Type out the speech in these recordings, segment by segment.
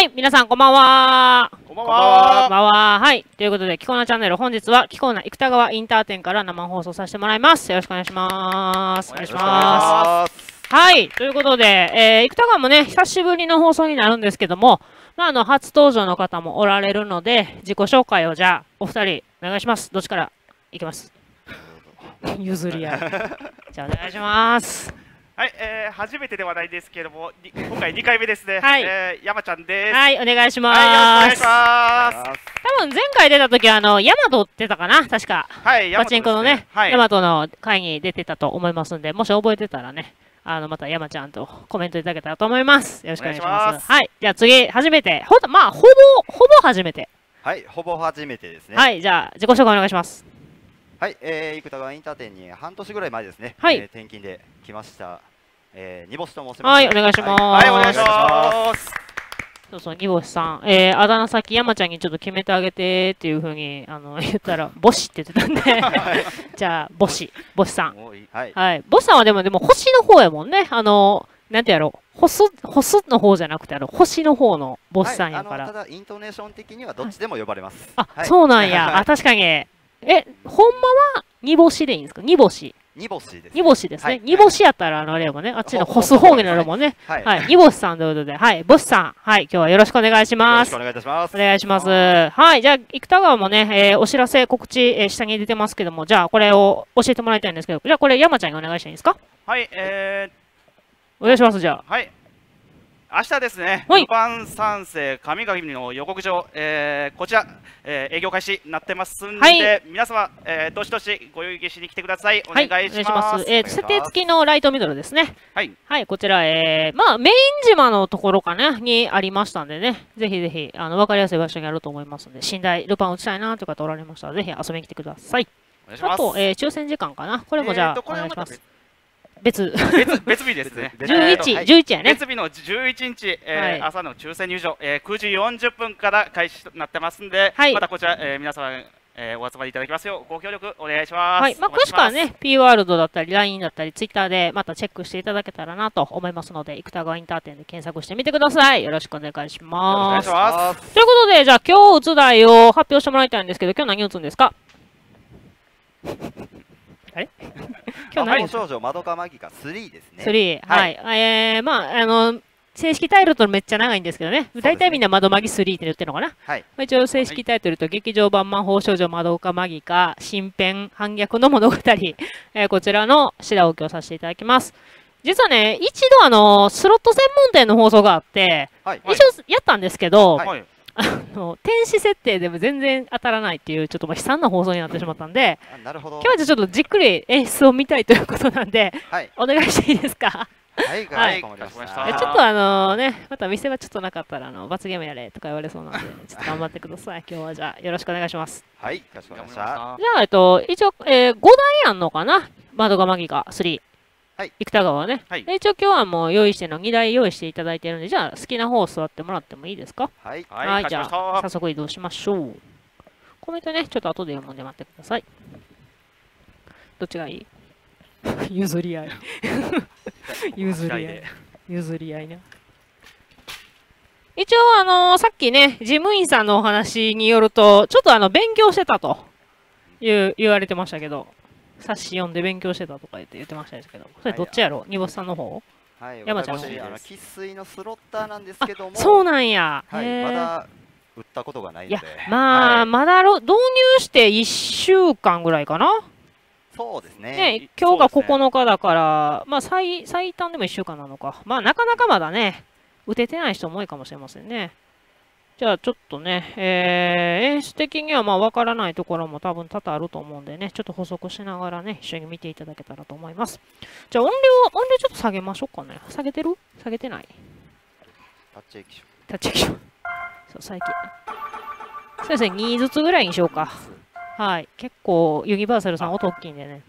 はい、皆さんこんばんは。こんばんこんは。ばんは。はい。ということで、キコーナチャンネル、本日は、キコーナ生田川インター店から生放送させてもらいます。よろしくお願いします。お願いしまます。す。はい。ということで、えー、生田川もね、久しぶりの放送になるんですけども、まあ、あの、初登場の方もおられるので、自己紹介をじゃあ、お二人、お願いします。どっちからいきます？譲り合い。じゃあ、お願いします。はい、えー、初めてではないですけれども、に今回2回目ですね。はいえー、山ちゃんです。はい、お願いします。はい、ます。多分前回出た時はあのヤマト出たかな確かはい、パチンコのねはい。ヤマトの会に出てたと思いますんでもし覚えてたらねあのまた山ちゃんとコメントいただけたらと思いますよろしくお願いしますいしますはいじゃあ次初めてほんとまあほぼほぼ初めて、はい、ほぼ初めてですね。はいじゃあ自己紹介お願いしますはい、えー、生田川インター店に半年ぐらい前ですね。はいえー転勤で来ました。えー、煮干しと申します。はいお願いしますはい、お願いします。そうそう煮干しさんえー、あだ名先山ちゃんにちょっと決めてあげてっていうふうにあの言ったら ボシって言ってたんでじゃあボシボシさんいいはい。はい。ボスさんはでも、でも星の方やもんね。あの、なんてやろう。ホス、ホスの方じゃなくて、あの、星の方のボスさんやから。はい、ただイントネーション的にはどっちでも呼ばれます。あ、はい、そうなんや。あ、確かに。え、ほんまは、煮干しでいいんですか？煮干し。煮干しです。煮干しですね。はい煮干しやったら、あの、あれやもんね。あっちのほホス方になるもんね。はい。はい。煮干しさんということで。はい。ボスさん。はい。今日はよろしくお願いしよますろしくお。願いいたします。お願いします。はい。じゃあ、生田川もね、えーお知らせ、告知、えー下に出てますけども、じゃあ、これを教えてもらいたいんですけど、じゃあ、これ、山ちゃんにお願いしていいですか？はい、えお願いします、じゃあ。ー、はい。明日ですね、はいルパン三世神々の予告状、えー、こちら、えー、営業開始になってますんで、はい皆様、えー、どしどしご遊戯しに来てください。おはい、願いします。えーと、設定付きのライトミドルですね。はい。はい、こちら、えー、まあ、メイン島のところかな、にありましたんでね、ぜひぜひ、あの、わかりやすい場所にあると思いますので、寝台、ルパン打ちたいなという方おられましたら、ぜひ遊びに来てください。あと、えー、抽選時間かな。これもじゃあ、お願いします。別、別別日ですね。別11、えーとはい11やね。別日の11日、えーはい朝の抽選入場、えー9時40分から開始となってますんで、はいまたこちら、えー皆様、えーお集まりいただきますようご協力お願いします。はい。まあ、詳しくはね、P ワールドだったり、LINE だったり、Twitter でまたチェックしていただけたらなと思いますので、生田川インター店で検索してみてください。よろしくお願いしお願ますいし。ます。ということで、じゃあ今日打つ題を発表してもらいたいんですけど、今日何打つんですか？あれ？今日何魔法少女まどかマギカ3ですね。?3。はい。えー、まあ、あの、正式タイトルめっちゃ長いんですけどね。大体みんな窓マギ3って言ってるのかな？はい。まあ一応正式タイトルと劇場版魔法少女まどかマギカ新編反逆の物語、えーこちらの白置きをさせていただきます。実はね、一度あの、スロット専門店の放送があって、はい。一応やったんですけど、はいはい。あの天使設定でも全然当たらないっていうちょっとまあ悲惨な放送になってしまったんであなるほど。今日はじゃあちょっとじっくり演出を見たいということなんではい。お願いしていいですか？はい。ははいちょっとあのねまた見せ場ちょっとなかったらあの罰ゲームやれとか言われそうなんでちょっと頑張ってください今日はじゃあよろしくお願いしますはい。かしこまりました。じゃあえっと一応、えー、5台あんのかな？窓がマギカ3はい生田川はね、はいで一応今日はもう用意してるの2台用意していただいてるんでじゃあ好きな方座ってもらってもいいですか？はい。はい、じゃあ早速移動しましょう。コメントね、ちょっと後で読んで待ってください。どっちがいい？譲り合い。譲り合いで。譲り合いね。一応、あのーさっきね、事務員さんのお話によると、ちょっとあの、勉強してたという言われてましたけど、冊子読んで勉強してたとか言って言ってましたけど、それどっちやろ？煮干しさんの方？はい。山ちゃんの、生粋のスロッターなんですけども。そうなんや。はい。まだ売ったことがないいやので。、まあ、はいまだろ導入して1週間ぐらいかな？そうですね。ねい、今日がそうですね9日だから、まあ最、最短でも1週間なのか。まあ、なかなかまだね、打ててない人も多いかもしれませんね。じゃあ、ちょっとね、えー演出的にはまあ、わからないところも多分多々あると思うんでね、ちょっと補足しながらね、一緒に見ていただけたらと思います。じゃあ、音量、音量ちょっと下げましょうかね。下げてる？下げてない？タッチ液晶。タッチ液晶。そう、最近。そうですね、2ずつぐらいにしようか。はい。結構、ユニバーサルさん音大きいんでね。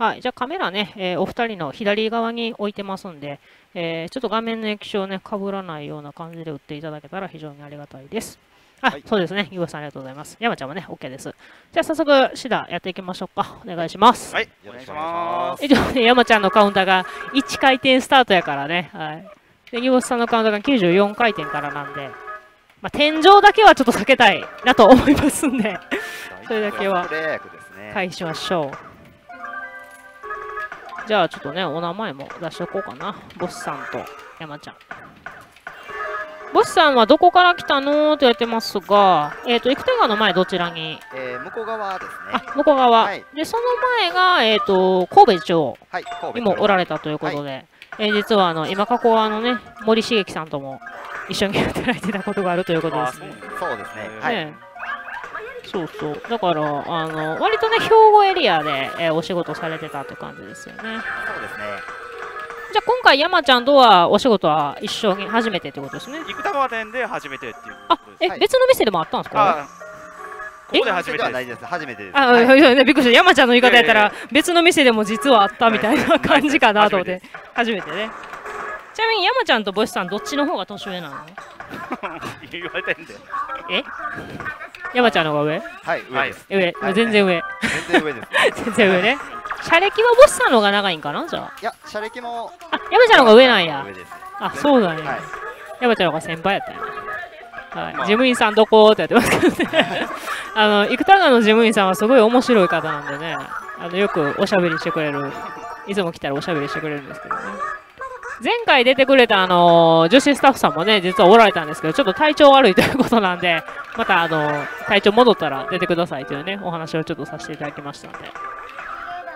はい。じゃあカメラね、えーお二人の左側に置いてますんで、えーちょっと画面の液晶ね、被らないような感じで打っていただけたら非常にありがたいです。あ、はいそうですね。ゆうさんありがとうございます。山ちゃんもね、OK です。じゃあ早速、シダやっていきましょうか。お願いします。はい、およろし願いしくお願いしまますす。以上ね、山ちゃんのカウンターが1回転スタートやからね。はい。で、ニボスさんのカウンターが94回転からなんで、まあ、天井だけはちょっと避けたいなと思いますんで、それだけはプレー役ですね。返しましょう。じゃあちょっとね、お名前も出しておこうかな。ボスさんと山ちゃん。ボスさんはどこから来たのって言われてますが、えっ、と、生田川の前どちらに？えー向こう側ですね。あ、向こう側。はいで、その前が、えっ、と、神戸町にもおられたということで、えー実はあの、今、加古川のね、森茂樹さんとも一緒に働いてたことがあるということですね。そうですね。はい。ねそうそう。だから、あの、割とね、兵庫エリアで、えーお仕事されてたって感じですよね。そうですね。じゃあ、今回、山ちゃんとはお仕事は一緒に初めてってことですね。生田川店で初めてっていうあこと、です。え、はい別の店でもあったんですか？あここで初めてです。ではないです。初めてです。あ、はいいやいやびっくりした。山ちゃんの言い方やったら、別の店でも実はあったみたいな感じかなと思って、初めてね。ちなみに山ちゃんとボシさん、どっちの方が年上なの？言われてんで。え？山ちゃんの方が上？はい、上です。上、はい全然上。全然上です。全然上ね。車歴はボシさんの方が長いんかな？じゃあ。いや、車歴もあ、山ちゃんの方が上なんや上。です。あ、そうだね。はい。山ちゃんの方が先輩やったんやな。はい。まあ事務員さんどこってやってますけどね。あの、生田川の事務員さんはすごい面白い方なんでね、あの、よくおしゃべりしてくれる、いつも来たらおしゃべりしてくれるんですけどね。前回出てくれたあの女子スタッフさんもね、実はおられたんですけど、ちょっと体調悪いということなんで、またあの体調戻ったら出てくださいというね、お話をちょっとさせていただきましたので。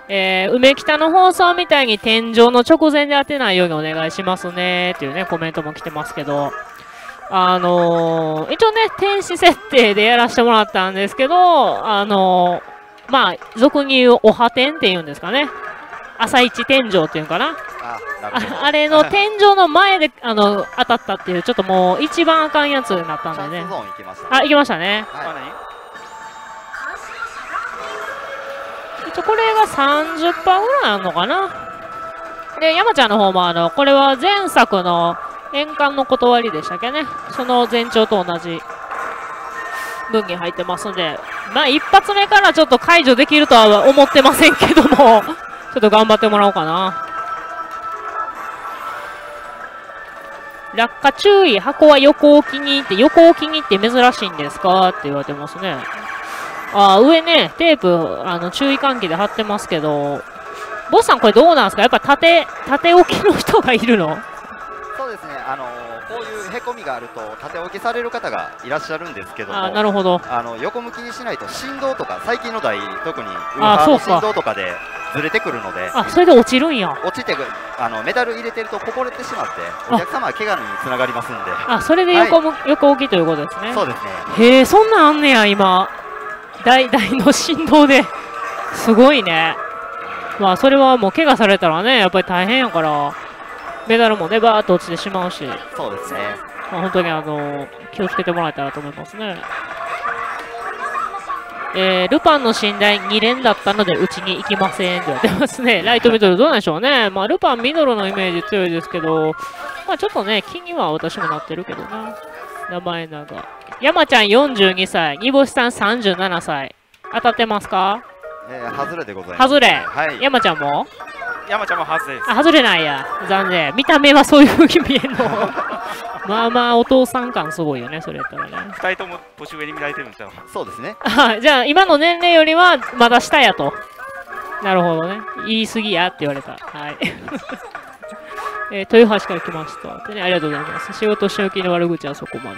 えー、梅北の放送みたいに天井の直前で当てないようにお願いしますねっていうね、コメントも来てますけど、あのー一応ね、天使設定でやらせてもらったんですけど、あのーまあ、俗に言うおは天っていうんですかね。朝一天井っていうんかな。あ、れの天井の前であの当たったっていう、ちょっともう一番あかんやつになったんでねチャンスゾ。ーン行きました。あ、行きましたね。はい一応これが30%ぐらいあるのかな？で、山ちゃんの方もあの、これは前作の円環の断りでしたっけね？その前兆と同じ分に入ってますので、まあ一発目からちょっと解除できるとは思ってませんけども、ちょっと頑張ってもらおうかな。落下注意、箱は横置きにって、横置きにって珍しいんですか？って言われてますね。あ上ね、テープ、あの、注意喚起で貼ってますけど、ボスさんこれどうなんですか？やっぱ縦、縦置きの人がいるの？そうですね。あのーういうへこみがあると縦置きされる方がいらっしゃるんですけども。あーなるほど。あの横向きにしないと振動とか最近の台特にウーあハーのそうか振動とかでずれてくるのであ、それで落ちるんや。落ちてくあのメダル入れてるとこぼれてしまってお客様は怪我につながりますんであ、それで横む、横置きということですね。そうですねへえ、そんなんあんねや、今。大、大の振動で。すごいね。まあ、それはもう怪我されたらね、やっぱり大変やから、メダルもね、バーっと落ちてしまうし、そうですねまあ、本当にあの、気をつけてもらえたらと思いますね。えー、ルパンの寝台2連だったので、うちに行きませんって言われてますね。ライトミドルどうなんでしょうね。まあ、ルパンミドルのイメージ強いですけど、まあ、ちょっとね、気には私もなってるけどな。名前なんか。山ちゃん42歳、煮干しさん37歳。当たってますか？えー、外れでございます外れ。はい山ちゃんも？山ちゃんも外れです。あ、外れないや。残念。見た目はそういう風に見えんの。まあまあ、お父さん感すごいよね、それやったらね。二人とも年上に見られてるんちゃう？そうですねあじゃあ、今の年齢よりはまだ下やと。なるほどね。言い過ぎやって言われた。はい。えー豊橋から来ました。でね、ありがとうございます。仕事しておきの悪口はそこまで。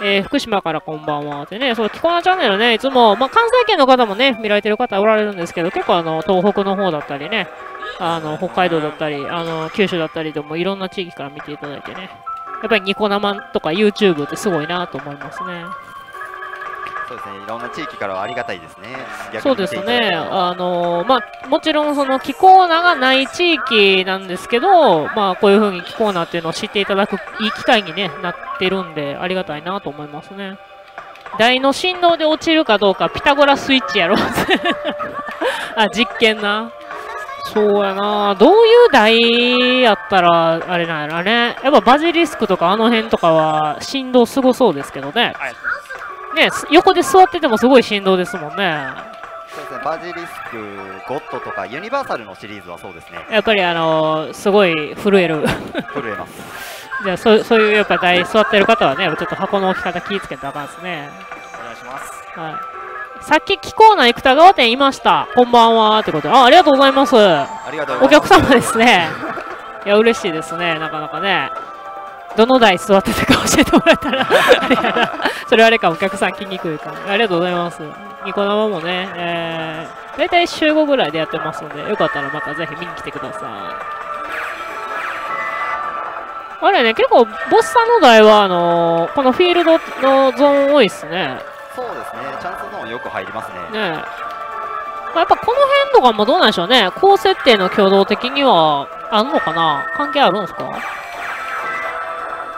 えー福島からこんばんは。でね、その、キコナチャンネルね、いつも、まあ、関西圏の方もね、見られてる方おられるんですけど、結構あの、東北の方だったりね、あの、北海道だったり、あの、九州だったりでもいろんな地域から見ていただいてね、やっぱりニコ生とか YouTube ってすごいなと思いますね。そうですねいろんな地域からはありがたいですね逆そうですね、あのまあ、もちろんその気候名がない地域なんですけど、まあ、こういうふうに気候名っていうのを知っていただくいい機会に、ね、なってるんで、ありがたいなと思いますね。台の振動で落ちるかどうか、ピタゴラスイッチやろう あ、実験な。そうやな。どういう台やったら、あれなんやろね。やっぱバジリスクとかあの辺とかは振動すごそうですけどね。はいね、す横で座っててもすごい振動ですもんね。そうですねバジリスクゴッドとかユニバーサルのシリーズはそうですねやっぱりあのーすごい震える。震えます じゃあそうそういうやっぱ台座ってる方はねちょっと箱の置き方気ぃつけたらあかんですねお願いしますはいさっき気候内北川店いました。こんばんは。ってこと。であありがとうございます。ありがとうごおざいます。客様ですね。いや嬉しいですね。なかなかね。どの台座ってたか教えてもらえたら。それあれかお客さん来にくいかありがとうございます。ニコ生もねえー、大体週5ぐらいでやってますのでよかったらまたぜひ見に来てください。あれね結構ボスさんの台はあのーこのフィールドのゾーン多いっすねそうですねチャンスゾーンよく入りますねねやっぱこの辺とかもどうなんでしょうね。高設定の挙動的にはあんのかな？関係あるんですか？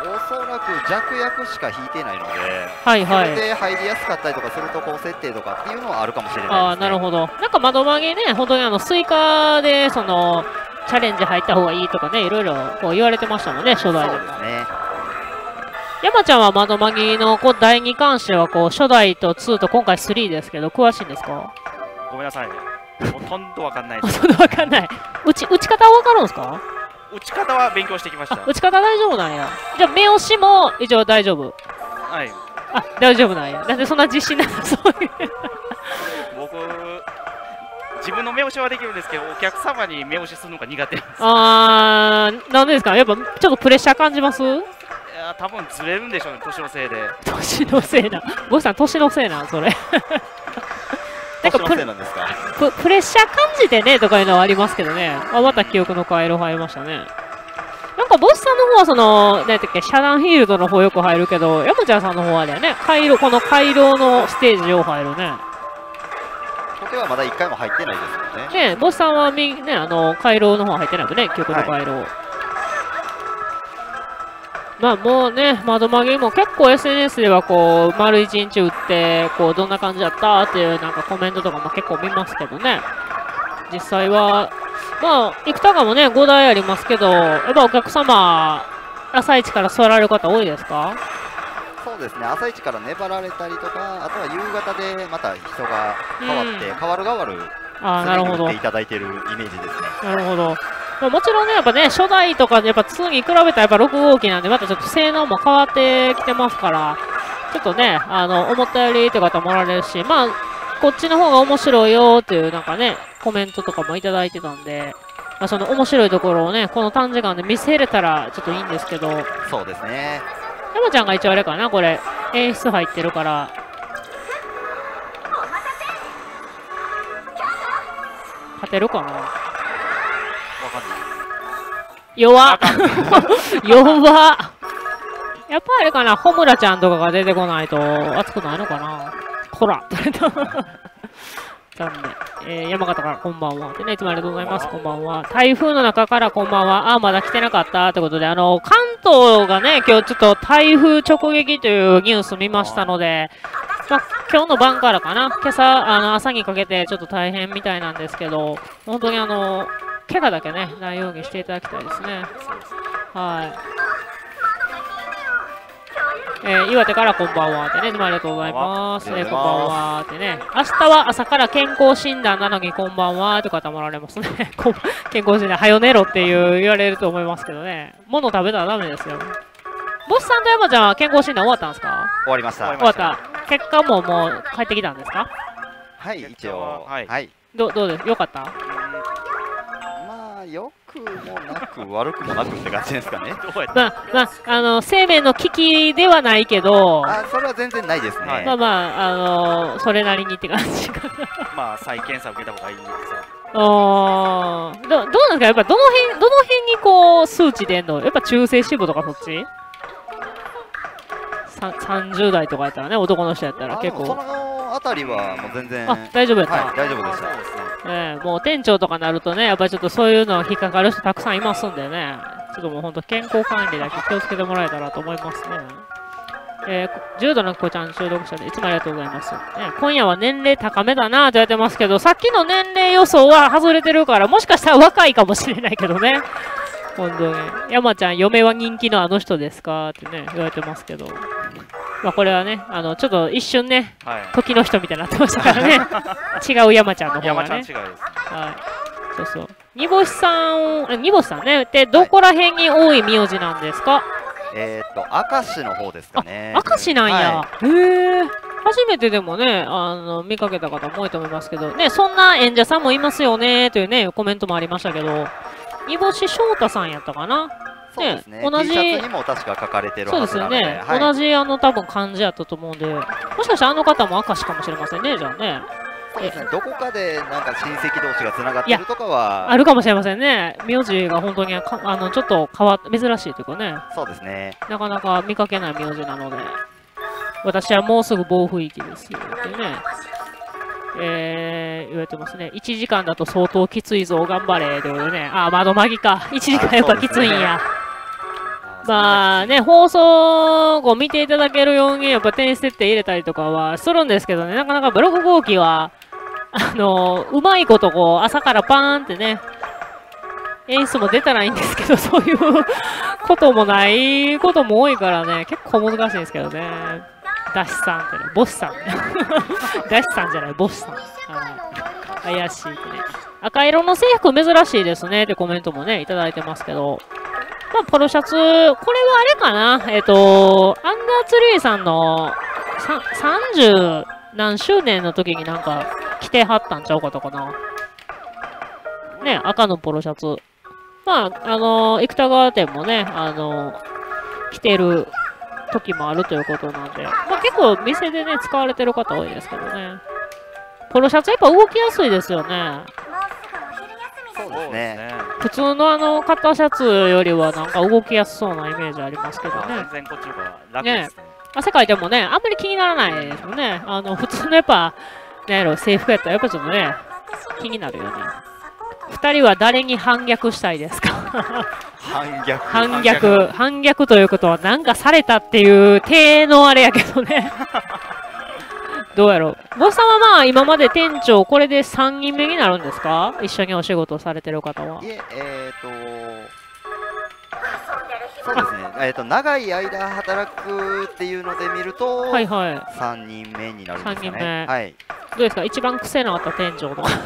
おそらく弱役しか引いてないので、はいはい。それで入りやすかったりとかすると高設定とかっていうのはあるかもしれないです、ね、ああ、なるほど。なんかまどマギね、本当にあの、スイカで、その、チャレンジ入った方がいいとかね、いろいろこう言われてましたもんね、初そう代でも。ですね山ちゃんはまどマギのこう台に関しては、こう、初代と2と今回3ですけど、詳しいんですか？ごめんなさいほとんどわかんないあ、ですそんなわかんない。打ち、打ち方はわかるんですか？打ち方は勉強してきましたあ、打ち方大丈夫なんや。じゃあ、目押しも一応大丈夫。はいあ、大丈夫なんや。なんでそんな自信なさそういう。僕自分の目押しはできるんですけどお客様に目押しするのが苦手なんですあー、なんでですか？やっぱちょっとプレッシャー感じます？いや多分ずれるんでしょうね年のせいで年のせいな。ボスさん、年のせいな、それ。なんかプせいなんですか？ププレッシャー感じてねとかいうのはありますけどね。あ、また記憶の回路入りましたね。なんかボスさんの方はその、何やったっけ、遮断フィールドの方よく入るけど、山ちゃんさんの方はだよね、回廊、この回廊のステージを入るね。時はまだ1回も入ってないですよねねボスさんはみ、ね、あの、回廊の方入ってないもんね、記憶の回廊。まあもうね、窓曲げも結構 SNS ではこう、丸一日打って、こう、どんな感じだったっていうなんかコメントとかも結構見ますけどね。実際は、まあ、生田がもね、5台ありますけど、やっぱお客様、朝一から座られる方多いですか？そうですね朝一から粘られたりとかあとは夕方でまた人が変わって、うん変わる変わるああ、なるほどい。ただいてるイメージですねなるほど。まあもちろんね、やっぱね、初代とか、やっぱ2に比べたらやっぱ6号機なんで、またちょっと性能も変わってきてますから、ちょっとね、あの、思ったよりって方もおられるし、まあ、こっちの方が面白いよっていうなんかね、コメントとかもいただいてたんで、まあ、その面白いところをね、この短時間で見せれたらちょっといいんですけど、そうですね。山ちゃんが一応あれかな、これ、演出入ってるから、勝てるかな弱っ 弱っやっぱあれかな、ホムラちゃんとかが出てこないと熱くないのかなこら 残念。えー、山形からこんばんは。でね、いつもありがとうございます。こんばんは。台風の中からこんばんは。あー、まだ来てなかったってことで、あの、関東がね、今日ちょっと台風直撃というニュース見ましたので、まあ、今日の晩からかな、今朝、あの、朝にかけてちょっと大変みたいなんですけど、本当にあの、怪我だけね、ないようにしていただきたいですね。はい。えー岩手からこんばんはってね、いつもありがとうございます。こんばんはえーこんばんはってね。明日は朝から健康診断なのにこんばんはって方もおられますね。健康診断、はよ寝ろっていう言われると思いますけどね。物食べたらダメですよ。ボスさんと山ちゃんは健康診断終わったんですか？終わりました終終わった。結果ももう帰ってきたんですか？はい一応はいはいどどうです？よかった？まあ良くもなく悪くもなくって感じですかね まあ、まあ、あの、生命の危機ではないけど、あそれは全然ないですね、はいまあまあ、あのそれなりにって感じかな。まあ再検査受けた方がいいんですよあーどどうなんですか？やっぱどの辺、どの辺にこう数値出んの？やっぱ中性脂肪とかそっち？さ ?30 代とかやったらね、男の人やったら結構。のあたりはもう全然あ、大丈夫やった。はい大丈夫でしたねええもう店長とかなるとね、やっぱりちょっとそういうの引っかかる人たくさんいますんでね、ちょっともう本当健康管理だけ気をつけてもらえたらと思いますね。えー、重度の子ちゃん中毒者でいつもありがとうございます。ね、今夜は年齢高めだなと言われてますけど、さっきの年齢予想は外れてるから、もしかしたら若いかもしれないけどね。本当に。山ちゃん、嫁は人気のあの人ですか？ってね、言われてますけど。まあこれはね、あの、ちょっと一瞬ね、はい時の人みたいになってましたからね。違う山ちゃんの方がね山ちゃん違い。ですはい。そうそう。煮干しさん、え煮干しさんね。で、どこら辺に多い名字なんですか？えーっと明石の方ですかね明石なんや。はへえ。初めてでもね、あの、見かけた方も多いと思いますけど、ね、そんな演者さんもいますよね、というね、コメントもありましたけど、煮干し翔太さんやったかな？そうですね。ね同じ。T シャツにも確か書かれてるはずなのでよね。はい。同じ、あの、多分漢字やったと思うんで、もしかしてあの方も明石かもしれませんね、じゃあね。そうですね。どこかでなんか親戚同士がつながってるとかはあるかもしれませんね。名字が本当にかあのちょっと変わっ珍しいというかね、そうですね。なかなか見かけない名字なので、私はもうすぐ暴風域ですよってね、えー、言われてますね。1時間だと相当きついぞ、頑張れということでね、あ、窓マギか。1時間やっぱきついんや。まあね、放送後見ていただけるように、やっぱ点設定入れたりとかはするんですけどね、なかなかブログ後期は、あのうまいことこう、朝からパーンってね、演出も出たらいいんですけど、そういうこともないことも多いからね、結構難しいんですけどね。ダシさんってね、ボスさん。ダシさんじゃない、ボスさん。はい怪しいね。赤色の制服珍しいですねってコメントもね、いただいてますけど。まあ、ポロシャツ、これはあれかなえっ、と、アンダーツリーさんの30何周年の時になんか着てはったんちゃうかったかな。ね、赤のポロシャツ。まあ、あの、生田川店もね、あの、着てる時もあるということなんで、まあ結構店でね、使われてる方多いですけどね。ポロシャツやっぱ動きやすいですよね。そうですね普通のあの、肩シャツよりはなんか動きやすそうなイメージありますけどあね全。然こっちの方が楽ですね汗かいてもね、あんまり気にならないですよね。あの、普通のやっぱ、なんやろ、制服やったらやっぱちょっとね、気になるよね。二人は誰に反逆したいですか？反逆反逆、反逆ということはなんかされたっていう体のあれやけどね。どうやろう？ボスさんはまあ今まで店長、これで3人目になるんですか？一緒にお仕事をされてる方は。いええー、とそうですねえー、と長い間働くっていうので見ると、はいはい。3人目になるんですか三人目ねはいどうですか？一番癖のあった店長とか。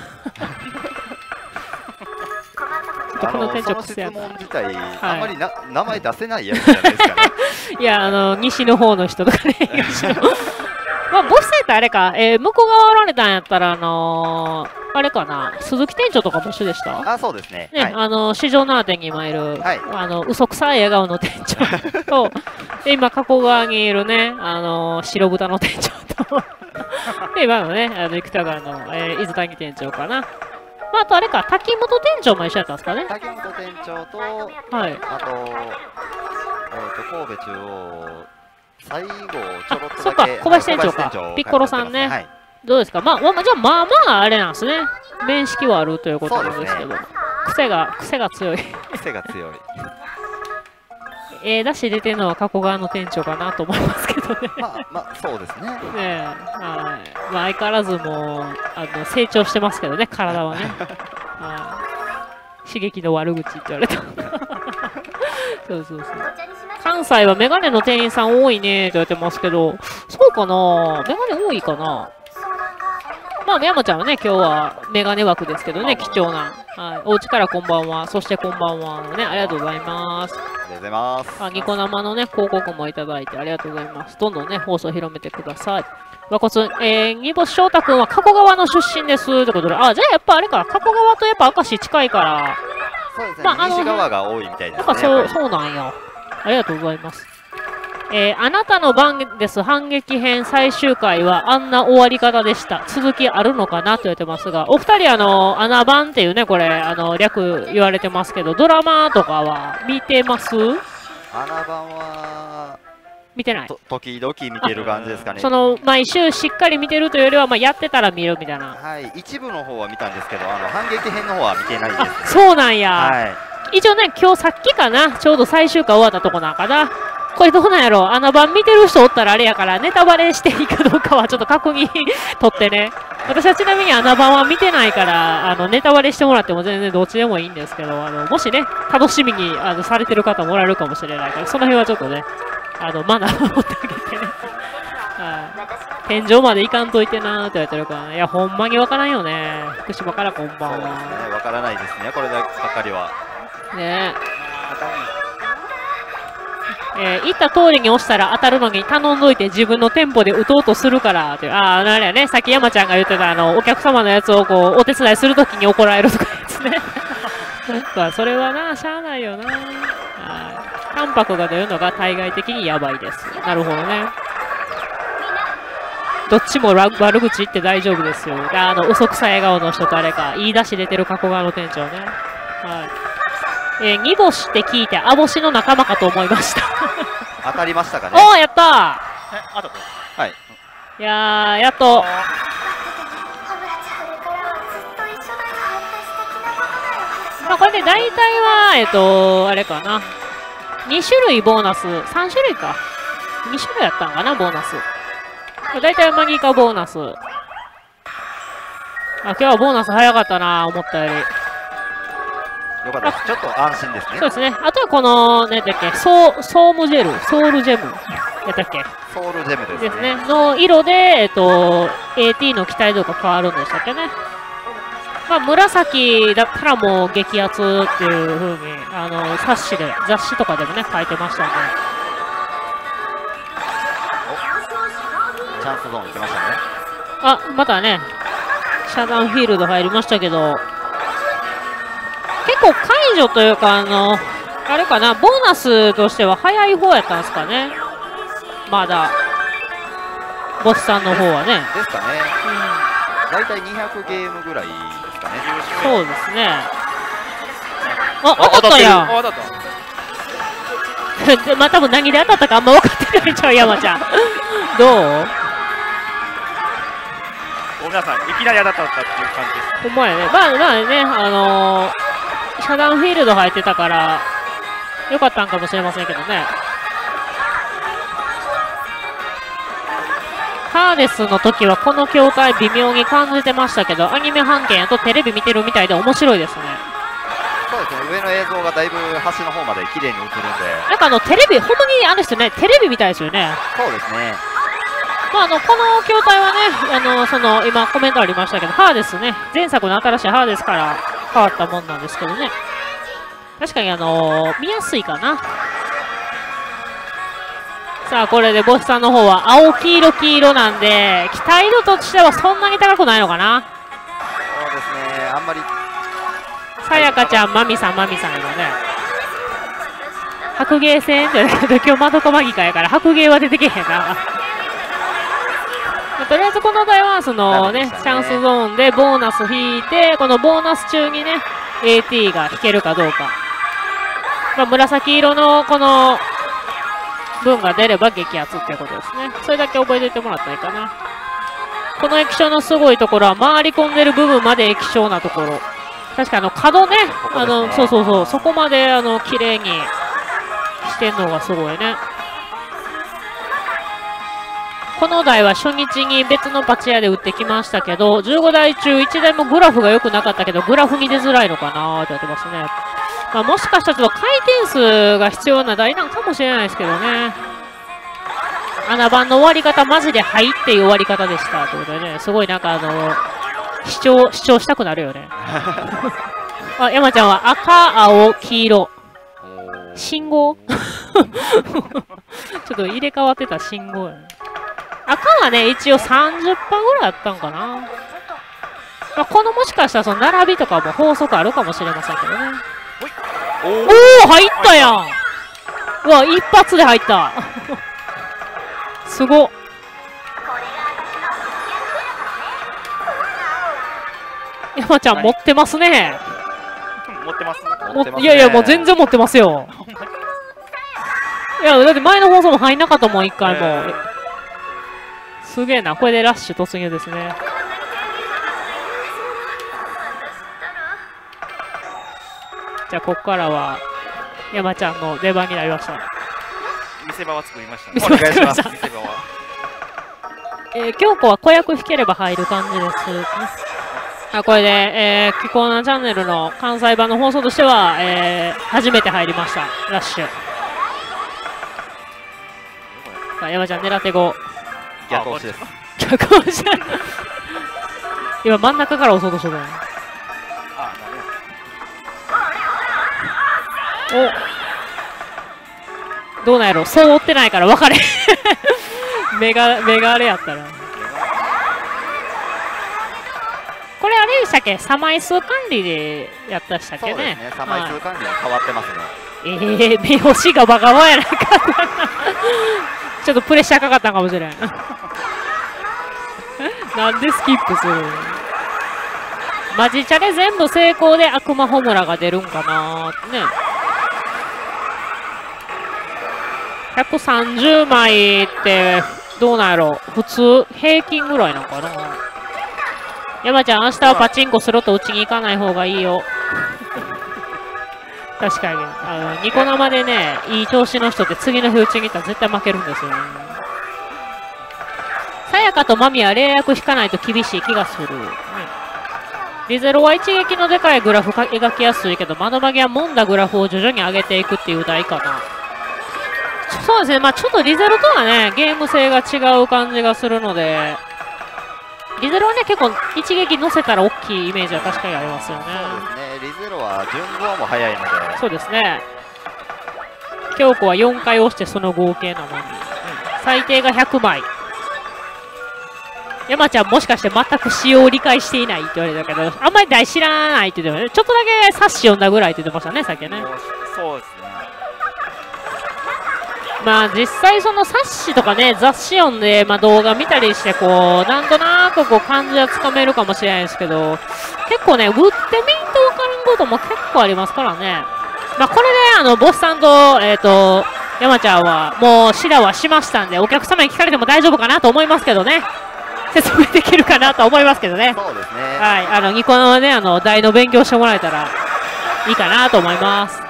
あこののその質問自体、はい。あんまりな名前出せないやつじゃないですかね。いや、あの、西の方の人とかね。まあ、ボスってあれか、えー向こう側おられたんやったら、あのーあれかな、鈴木店長とかも一緒でした？あそうですね。ね、はい。あの、市場7店に今いる、はい。あの、嘘くさい笑顔の店長と、で、今、加古川にいるね、あの、白豚の店長と、で、今のね、あの、生田川の、えー、伊豆谷店長かな。まあ、あとあれか、滝本店長も一緒やったんですかね。竹本店長とはい。あと,、えー、と神戸中央最後ちょろっとそっかだけ小林店長かはい小林ピッコロさんねはいどうですか？まあ、まあ、じゃあ、まあまあ、あれなんですね。面識はあるということなんですけど、癖が、癖が強い。癖が強いええ出し出てるのは加古川の店長かなと思いますけどね。まあまあそうですねねえ、はい。まあ、相変わらずもう、あの、成長してますけどね、体はね。はい。刺激の悪口って言われた。そうそうそう。関西はメガネの店員さん多いねって言われてますけど、そうかなメガネ多いかなまあ、山ちゃんはね、今日はメガネ枠ですけどね、貴重な。はい。お家からこんばんは。そしてこんばんは。ね、ありがとうございます。ありがとうございますあ、ニコ生のね、広告もいただいてありがとうございます。どんどんね、放送広めてください。和骨、えー、煮干し翔太くんは加古川の出身です。ってことで、あ、じゃあやっぱあれか、加古川とやっぱ明石近いから、そうですね、まああの西側が多いみたいですねやっぱそう、そうなんや。ありがとうございます。えー、あなたの番です。反撃編最終回はあんな終わり方でした。続きあるのかなと言われてますが、お二人あの、穴番っていうね、これ、あの、略言われてますけど、ドラマとかは見てます？穴番は見てない？と時々見てる感じですかねその毎週しっかり見てるというよりは、まあ、やってたら見るみたいな。はい一部の方は見たんですけどあの反撃編の方は見てないですねそうなんや。はい一応ね、今日さっきかな、ちょうど最終回終わったとこなんかな。これどうなんやろ？あの番見てる人おったらあれやから、ネタバレしていいかどうかはちょっと確認取ってね。私はちなみにあの番は見てないから、あの、ネタバレしてもらっても全然どっちでもいいんですけど、あの、もしね、楽しみにあのされてる方もおられるかもしれないから、その辺はちょっとね、あの、マナーを持ってあげてね。はい。天井まで行かんといてなーって言われてるからね。いや、ほんまにわからんよね。福島からこんばんは。ねわからないですねこればっかりはねえー言った通りに押したら当たるのに頼んどいて自分のテンポで打とうとするからっていう、ああ、あれやね、さっき山ちゃんが言ってたあの、お客様のやつをこう、お手伝いするときに怒られるとかやつね。まあ、それはな、しゃあないよな。はい。タンパクが出るのが対外的にやばいです。なるほどね。どっちも悪口言って大丈夫ですよ。あの、嘘くさい笑顔の人とあれか、言い出し出てる加古川の店長ね。はい。えー、煮干しって聞いて、あぼしの仲間かと思いました。当たりましたかね？おー、やったえあと？こはいーいやー、やっと、まあ、これで大体は、えっと、あれかな。2種類ボーナス、3種類か。2種類やったんかな、ボーナス。大体マギカボーナス。あ、今日はボーナス早かったな、思ったより。よかったですちょっと安心ですねそうですね。あとはこの、ねだっけ、ソー、ソームジェル、ソウルジェム、やったっけ？ソウルジェムですねですね。の色で、えっと、AT の期待度が変わるんでしたっけね。まあ、紫だったらもう激アツっていう風に、あの、冊子で、雑誌とかでもね、書いてましたんで。チャンスゾーン行きましたねあ、またね、遮断フィールド入りましたけど、結構解除というか、あの、あれかな、ボーナスとしては早い方やったんですかね。まだ。ボスさんの方はね。ですかねうん。大体200ゲームぐらいですかねそうですね。あ、当たったやん。あ当たった でまあ多分何で当たったかあんま分かってないんちゃう、山ちゃん。どう？ごめんなさいいきなり当たったっていう感じですほんまやね。まあまあね、あのー、遮断フィールド入ってたから、よかったんかもしれませんけどね。ハーネスの時はこの境界微妙に感じてましたけど、アニメ半径やとテレビ見てるみたいで面白いですね。そうですね上の映像がだいぶ端の方まで綺麗に映るんでなんかあのテレビ、ほんまにあれですよね、テレビみたいですよね。そうですねまあ、あのこの筐体はね、あのその今、コメントありましたけど、ハーデスね、前作の新しいハーデスから変わったもんなんですけどね、確かにあの見やすいかな。さあ、これでボスさんの方は青、黄色、黄色なんで、期待度としてはそんなに高くないのかな。そうですねあんまりさやかちゃん、まみさん、まみさんのね。白芸戦って言うけど、今日まどかマギカやから、白芸は出てけへんな。まあとりあえずこの台は、そのね、ねャンスゾーンでボーナス引いて、このボーナス中にね、AT が引けるかどうか。まあ、紫色のこの分が出れば激アツっていうことですね。それだけ覚えておいてもらったらいいかな。この液晶のすごいところは、回り込んでる部分まで液晶なところ。確かあの角ね、ねあの、そうそうそう、そこまであの、綺麗にしてんのがすごいね。この台は初日に別のパチ屋で売ってきましたけど、15台中1台もグラフが良くなかったけど、グラフに出づらいのかなーって言ってますね。まあ、もしかしたらちょっと回転数が必要な台なんかもしれないですけどね。穴番の終わり方、マジではいっていう終わり方でした。ということでね、すごいなんかあの、視聴、視聴したくなるよね。あ、山ちゃんは赤、青、黄色。信号？ちょっと入れ替わってた信号やね。赤はね、一応30%ぐらいあったんかな。まあ、このもしかしたらその並びとかも法則あるかもしれませんけどね。おーおお入ったやんうわ、一発で入ったすごっ山ちゃん持ってますね。持ってますも持ってますねいやいや、もう全然持ってますよ。いや、だって前の放送も入んなかったもん、一回も。えーすげえな、これでラッシュ突入ですね。じゃあ、ここからは、山ちゃんの出番になりました。見せ場は作りましたね場作りました見せ場はえー、京子は子役引ければ入る感じですね。あこれで、えー、キコーナチャンネルの関西版の放送としては、えー、初めて入りました、ラッシュ。さあ、山ちゃん狙って5。逆押しです。逆押し今真ん中から押そうとしてたの。お。どうなんやろ。そう追ってないから分かれ。目が目があれやったら。これあれでしたっけ？差枚数管理でやったしたっけね。そうですね、3枚はい数管理に変わってますね。えー、目星がバカバカやないかちょっとプレッシャーかかったかもしれん。なんでスキップするマジチャレ全部成功で悪魔ホムラが出るんかな？ーってね130枚ってどうなんやろ？普通平均ぐらいなんかな？山ちゃん明日はパチンコスロット打ちに行かない方がいいよ。確かに。あのニコ生でねいい調子の人って次の日打ちに行ったら絶対負けるんですよね。さやかとマミは霊薬引かないと厳しい気がする、ねリゼロは一撃のでかいグラフか描きやすいけど窓曲げはもんだグラフを徐々に上げていくっていう題かな。そうですね。まあちょっとリゼロとはねゲーム性が違う感じがするのでリゼロはね結構一撃乗せたら大きいイメージは確かにありますよね、リゼロは順号も早いので、そうですね。京子は4回押してその合計なのに。最低が100枚。山ちゃんもしかして全く仕様を理解していないって言われたけど、あんまり大知らないって言ってましたね。ちょっとだけ冊子読んだぐらいって言ってましたね、さっきね。そうですね。まあ実際その冊子とかね、雑誌読んで、まあ動画見たりして、こう、なんとなくこう感じはつかめるかもしれないですけど、結構ね、打ってみんとわからんことも結構ありますからね。まあこれで、あの、ボスさんと、えっ、と、山ちゃんは、もう、シラはしましたんで、お客様に聞かれても大丈夫かなと思いますけどね。説明できるかなと思いますけどね。そうですね、はい、あの、ニコ生ね、あの、台の勉強してもらえたらいいかなと思います。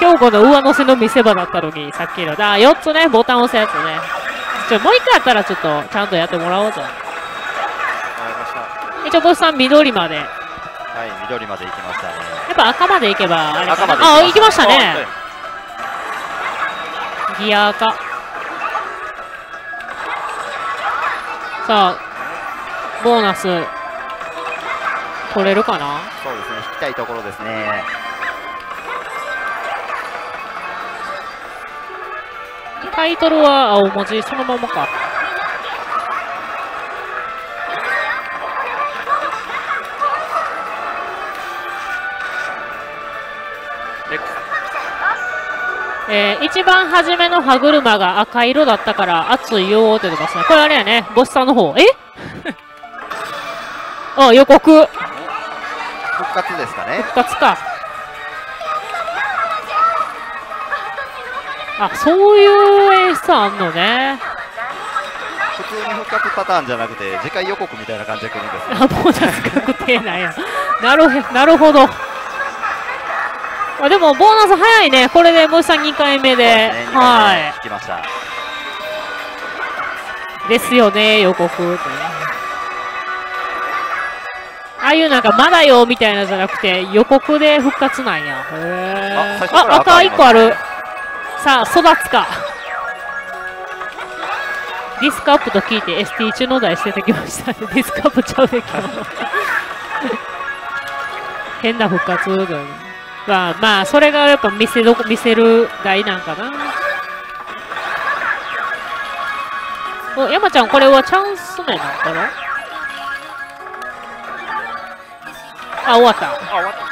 京子の上乗せの見せ場だったのに、さっきの。あ、4つね、ボタン押すやつね。ちょ、もう一回やったらちょっと、ちゃんとやってもらおうと。一応、ボスさん緑まで。やはい、緑まで行きましたね。っぱ赤まで行けば、あれか赤までな。あ、行行きましたね。ギア赤。さあ、ボーナス、取れるかな？そうですね、引きたいところですね。タイトルは青文字そのままか。えー、一番初めの歯車が赤色だったから熱いよーって出てますね。これあれやね、ボスさんの方。え？あ、予告。復活ですかね。復活か。あ、そういう演出あんのね。普通に復活パターンじゃなくて、次回予告みたいな感じで来るんですよ。あ、ボーナス確定なんや。なるほなるほど。あでも、ボーナス早いね。これで、ボスさん2回目で。ねは二回目聞きました。い。ですよね、予告ね。ああいうなんか、まだよみたいなじゃなくて、予告で復活なんや。へーあ赤赤あります1個ある。さあ、育つか。ディスクアップと聞いて ST 中の台捨ててきましたね。ディスクアップちゃうで、今日。変な復活だよね。まあまあ、それがやっぱ見せど見せる台なんかな。お、山ちゃん、これはチャンス目なんかな？あ、終わった。あ、終わった。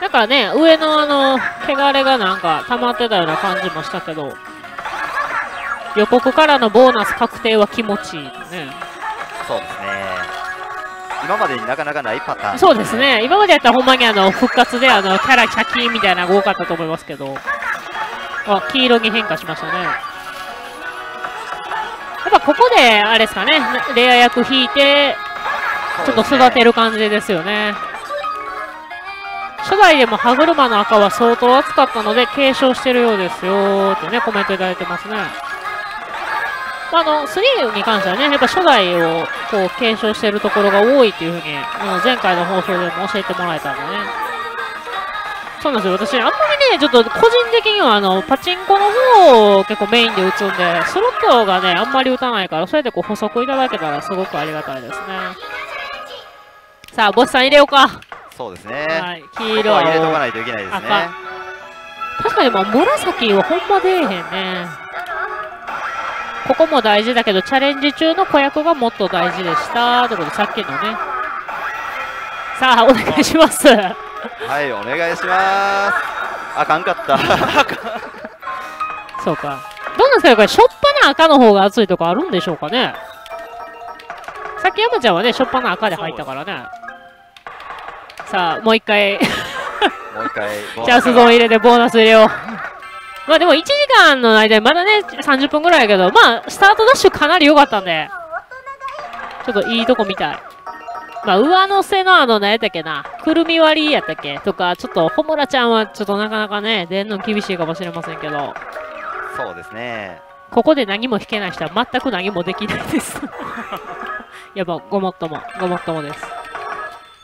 だからね、上のあの、汚れがなんか溜まってたような感じもしたけど、予告からのボーナス確定は気持ちいいね。そうですね。今までになかなかないパターン。そうです。ね、今までやったらほんまにあの、復活であの、キャラシャキーみたいなのが多かったと思いますけど、あ、黄色に変化しましたね。やっぱここで、あれですかね、レア役引いて、ちょっと育てる。感じですよね。初代でも歯車の赤は相当熱かったので継承してるようですよってね、コメントいただいてますね。まあ、あの、3に関してはね、やっぱ初代をこう継承してるところが多いっていうふうに、あの前回の放送でも教えてもらえたんでね。そうなんですよ。私、あんまりね、ちょっと個人的には、あの、パチンコの方を結構メインで打つんで、スロットがね、あんまり打たないから、それでこう補足いただけたらすごくありがたいですね。さあ、ボスさん入れようか。そうですね。はい、黄色、は入れとかないといけないですね。赤確かにまあ紫はほんま出えへんね。ここも大事だけど、チャレンジ中の子役がもっと大事でした。ということで、さっきのね。さあ、お願いします。はい、お願いします。あかんかった。そうか。どうなんですかこれ、しょっぱな赤の方が熱いとかあるんでしょうかねさっき山ちゃんはね、しょっぱな赤で入ったからね。さあ、もう一回、もう一回、チャンスゾーン入れてボーナス入れよう。まあでも1時間の間にまだね、30分ぐらいやけど、まあ、スタートダッシュかなり良かったんで、ちょっといいとこ見たい。まあ、上乗せのあの、何やったっけな、くるみ割りやったっけとか、ちょっと、ほむらちゃんはちょっとなかなかね、出んの厳しいかもしれませんけど、そうですね。ここで何も弾けない人は全く何もできないです。やっぱ、ごもっとも、ごもっともです。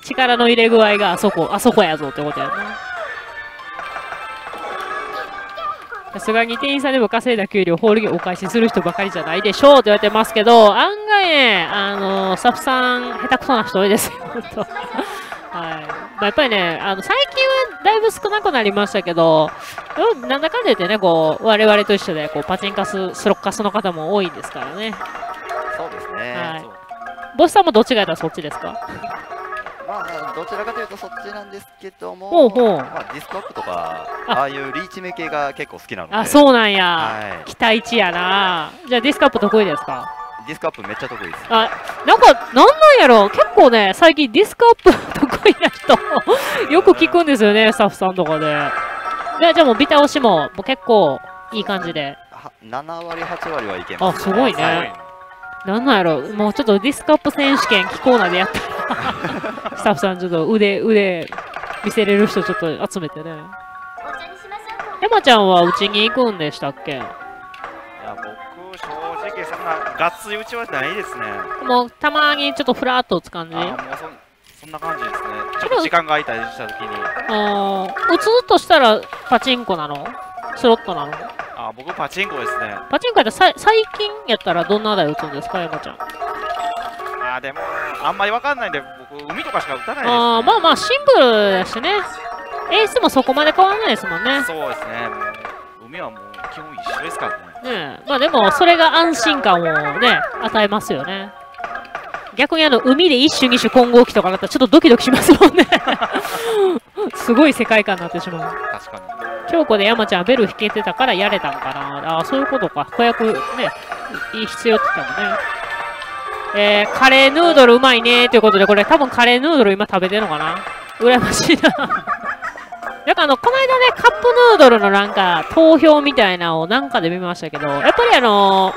力の入れ具合があそこ、あそこやぞってことやな。さすがに店員さんでも稼いだ給料を法律お返しする人ばかりじゃないでしょうって言われてますけど、案外ね、あのスタッフさん、下手くそな人多いですよ、本当。はい。まあ、やっぱりね、あの、最近はだいぶ少なくなりましたけど、うんなんだかんだ言ってね、こう、我々と一緒で、こう、パチンカス、スロッカスの方も多いですからね。そうですね。はいボスさんもどっちがやったらそっちですか？ちらかというとそっちなんですけども、ほうほうまあ、ディスクアップとか、あああいうリーチ目系が結構好きなので、あ、そうなんや。は期待値やな。じゃあディスカップ得意ですか？い、ディスクアップめっちゃ得意です。あ、なんか、なんなんやろ？結構ね、最近ディスクアップ得意な人、よく聞くんですよね、スタッフさんとかで。でじゃあもうビタ押しも、もう結構いい感じで。は7割、8割はいけます、あすごいねすごいなんなんやろ？もうちょっとディスクアップ選手権、気候なでやったら、スタッフさんちょっと腕、腕、見せれる人ちょっと集めてね。山ちゃんはうちに行くんでしたっけ？いや僕正直そんながっつり打ちはないですね。もうたまにちょっとフラッと打つ感じ？あもうそんそんな感じですね。ちょっと時間が空いたりした時に。あー打つとしたらパチンコなの？スロットなの？あ僕パチンコですね。パチンコやったらさ最近やったらどんな台打つんですか山ちゃん？あでもあんまりわかんないんで僕海とかしか打たないです、ね、あーまあまあシンプルだしね。エースもそこまで変わらないですもんね。そうですね。海はもう基本一緒ですからね。ねえ。まあでもそれが安心感をね与えますよね逆にあの海で一種二種混合機とかだったらちょっとドキドキしますもんね。すごい世界観になってしまう。確かに。京子で山ちゃんはベル弾けてたからやれたんかな。ああそういうことか。子役ねいい必要って言ったもんね。えー、カレーヌードルうまいねということでこれ多分カレーヌードル今食べてるのかな。羨ましいな。なんかあのこの間ねカップヌードルのなんか投票みたいなのをなんかで見ましたけどやっぱりあの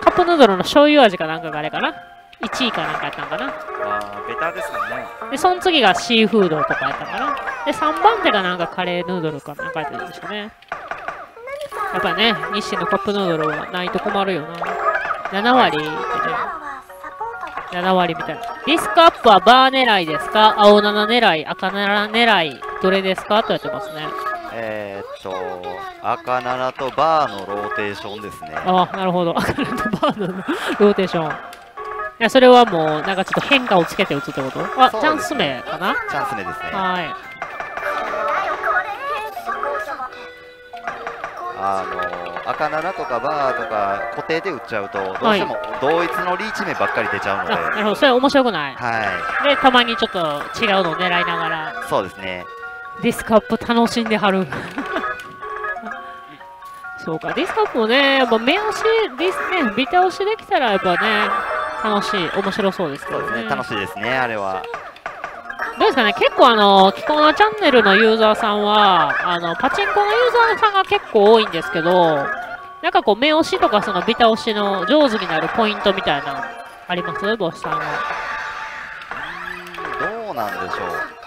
カップヌードルの醤油味かなんかがあれかな1位かなんかやったんかなまあベタですもんねで、その次がシーフードとかやったかな。で、3番手がなんかカレーヌードルかなんかやったんですよね。やっぱね、日清のカップヌードルはないと困るよな。7割ってね、はサポートが7割みたいな。ディスクアップはバー狙いですか？青7狙い赤7狙いどれですか？とやってますね。えー、っと、赤7とバーのローテーションですね。ああ、なるほど。赤7とバーのローテーション。いや、それはもう、なんかちょっと変化をつけて打つってこと？あ、チャンス目かな？チャンス目ですね。はい。あの赤7とかバーとか固定で打っちゃうと、どうしても同一のリーチ目ばっかり出ちゃうので、あ、なるほど。それ面白くない？はで、たまにちょっと違うのを狙いながら、い、そうですね。ディスクアップ楽しんではる。そうか、ディスクアップもね、やっぱ目押し、ディスね、ビタ押しできたらやっぱね、楽しい、面白そうですけどね。そうですね。楽しいですね、あれは。どうですかね、結構あの、キコナチャンネルのユーザーさんは、あの、パチンコのユーザーさんが結構多いんですけど、なんかこう、目押しとかそのビタ押しの上手になるポイントみたいな、あります？ボスさんは。どうなんでしょう。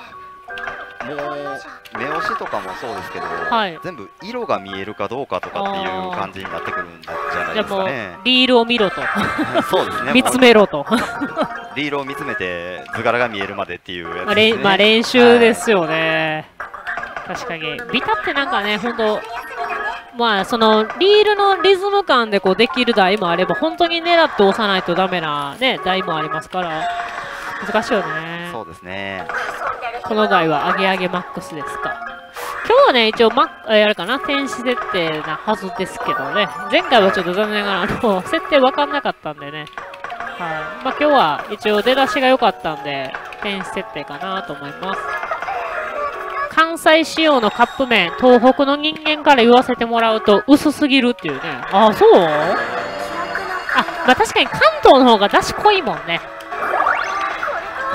もう、目押しとかもそうですけど、はい全部色が見えるかどうかとかっていう感じになってくるんじゃないですかね。、リールを見ろと。そうですね。見つめろと。リールを見つめて図柄が見えるまでっていうやつまあ、ですね。れんまあ練習ですよね。確かに。ビタってなんかね、ほんと、まあ、その、リールのリズム感でこうできる台もあれば、本当に狙って押さないとダメなね、台もありますから、難しいよね。そうですね。この台は上げ上げマックスですか？今日はね、一応、ま、えーあれかな、天使設定なはずですけどね。前回はちょっと残念ながら、あの、設定わかんなかったんでね。はい。まあ、今日は一応出だしが良かったんで、天使設定かなと思います。関西仕様のカップ麺、東北の人間から言わせてもらうと薄すぎるっていうね。あ、そう？あ、まあ、確かに関東の方が出汁濃いもんね。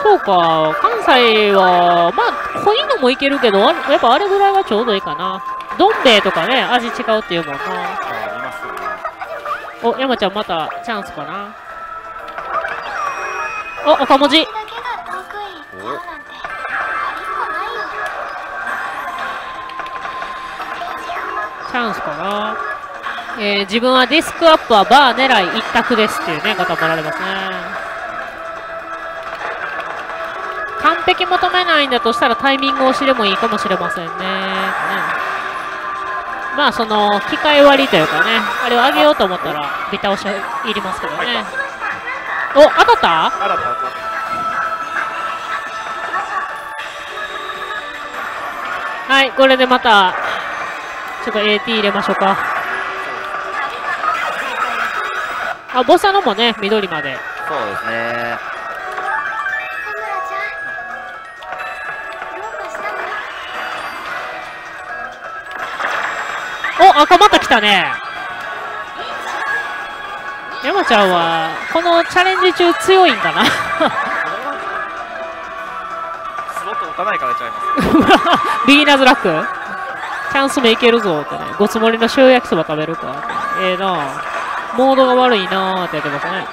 そうか、関西は、まあ、濃いのもいけるけど、あやっぱあれぐらいはちょうどいいかな。どん兵衛とかね、味違うっていうもんな。ありますよねお、山ちゃんまたチャンスかな。お、赤文字。チャンスかな。えー自分はディスクアップはバー狙い一択ですっていうね、方もおられますね。完璧求めないんだとしたらタイミング押しでもいいかもしれませんね。ねまあ、その、機械割りというかね、あれを上げようと思ったら、ビタ押しいりますけどね。お、当たった？あだったはい、これでまた、ちょっと AT 入れましょうか。あ、ボサノもね、緑まで。そうですね。赤また来たね。山ちゃんは、このチャレンジ中強いんかなスロット打たないからちゃいますビギナーズラック？チャンス目いけるぞってね。ごつもりの塩焼きそば食べるか。ええなあモードが悪いなーって言ってますね。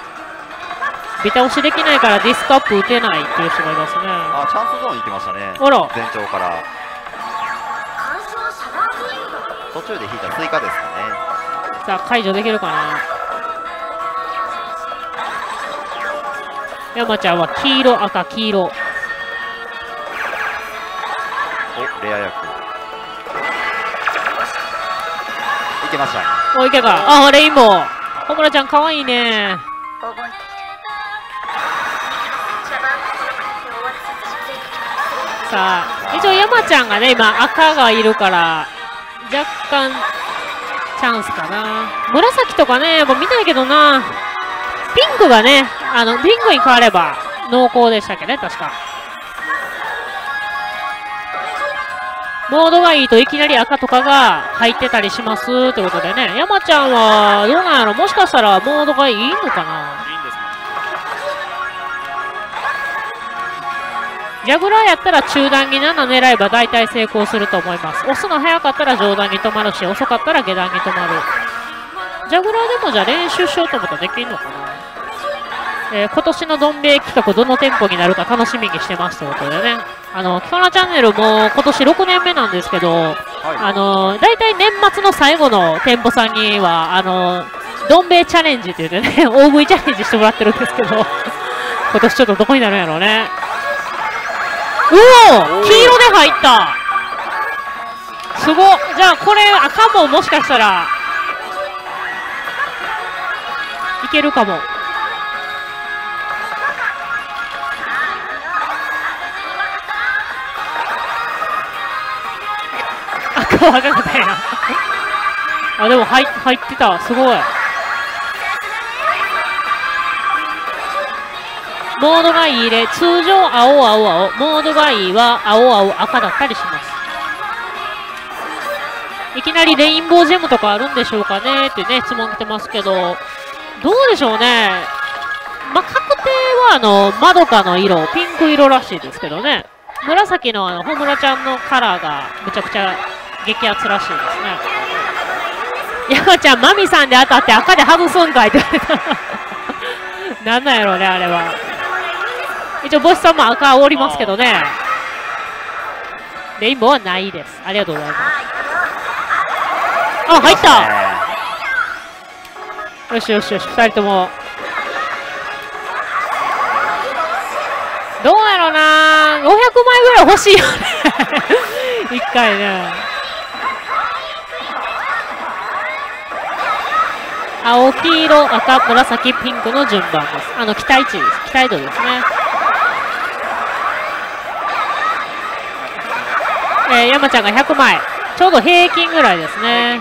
ビタ押しできないからディスクアップ打てないっていう人がいますね。あ、チャンスゾーンに行きましたね。あら、前兆から。途中で引いた追加ですかね。さあ解除できるかな山ちゃんは黄色、赤、黄色。お、レア役。いけましたね。お、いけか。あ、レインボー。小村ちゃんかわいいね。さあ、一応山ちゃんがね、今赤がいるから、若干、チャンスかな。紫とかね、やっぱ見たいけどな。ピンクがね、あの、ピンクに変われば濃厚でしたっけね、確か。モードがいいといきなり赤とかが入ってたりしますってことでね。山ちゃんは、どうなんやろ？もしかしたらモードがいいのかな？ジャグラーやったら中段に7狙えば大体成功すると思います。押すの早かったら上段に止まるし、遅かったら下段に止まる。ジャグラーでもじゃあ練習しようと思ったらできるのかなえー今年のどん兵衛企画どの店舗になるか楽しみにしてますということでね。あの、キョナチャンネルも今年6年目なんですけど、あの、大体年末の最後の店舗さんには、あの、どん兵衛チャレンジって言ってね、大食いチャレンジしてもらってるんですけど、今年ちょっとどこになるんやろうね。うお黄色で入った。すごじゃあこれ赤ももしかしたらいけるかも。赤は赤かったんやあでも入入ってた。すごい。モードがいいで、通常青青青、モードがいいは青青赤だったりします。いきなりレインボージェムとかあるんでしょうかねってね、質問来てますけど、どうでしょうね。まあ、確定はあの、まどかの色、ピンク色らしいですけどね。紫のあの、ホムラちゃんのカラーがむちゃくちゃ激アツらしいですね。山ちゃん、マミさんで当たって赤で外すんかいって言われた。なんなんやろうね、あれは。一応、ボスさんも赤おりますけどね。レインボーはないです。ありがとうございます。あ、入ったよしよしよし、二人とも。どうやろうな500枚ぐらい欲しいよね。一回ね。青、黄色、赤、紫、ピンクの順番です。あの、期待値です。期待度ですね。えー、山ちゃんが100枚。ちょうど平均ぐらいですね。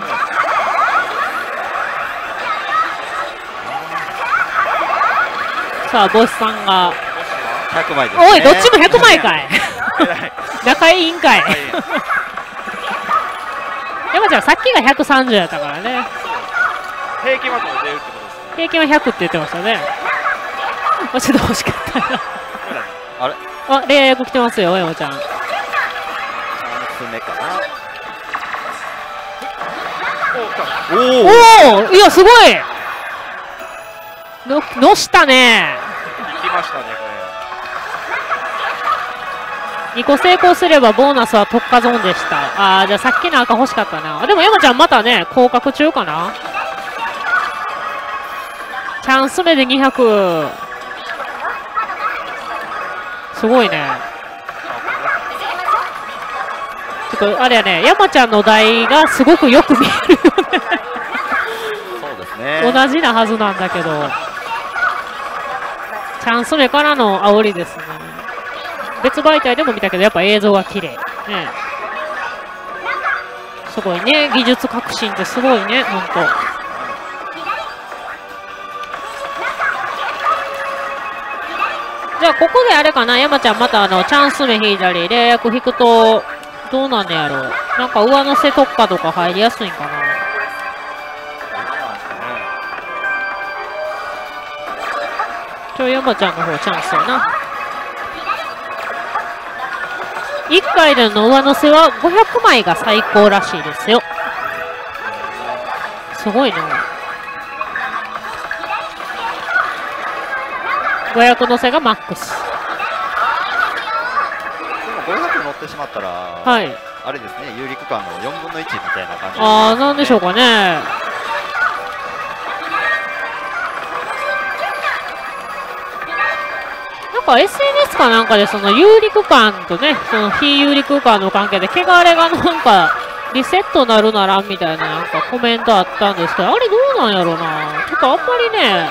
さあ、ボスさんが。100枚です、ね、おい、どっちも100枚かい。はい仲いいんかい。はい 山ちゃん、さっきが130やったからね。平均はどう出るってことですね平均は100って言ってましたね。あちょっと欲しかったな。あれ？あ、レイヤー役来てますよ、山ちゃん。おおいや、すごいの、のしたね。行きましたねこれ2個成功すればボーナスは特化ゾーンでした。あー、じゃあさっきの赤欲しかったな。でも山ちゃんまたね、降格中かなチャンス目で200。すごいね。とあれやね、山ちゃんの台がすごくよく見えるよそうですねね。同じなはずなんだけど。チャンス目からの煽りですね。別媒体でも見たけど、やっぱ映像が綺麗。ね。すごいね。技術革新ってすごいね、ほんと。じゃあ、ここであれかな、山ちゃんまたあの、チャンス目引いたり、霊薬引くと、どうなんねやろう。なんか上乗せ特化とか入りやすいんかな。ちょ、山ちゃんの方チャンスやな。1回での上乗せは500枚が最高らしいですよ。すごいな。500乗せがマックス。でも500乗ってしまったら、はい。あれですね有利区間の4分の1みたいな感じあー、なんでしょうかね。なんか SNS かなんかでその有利区間とね、その非有利区間の関係で、汚れがなんかリセットなるならんみたいななんかコメントあったんですけど、あれどうなんやろな。ちょっとあんまりね、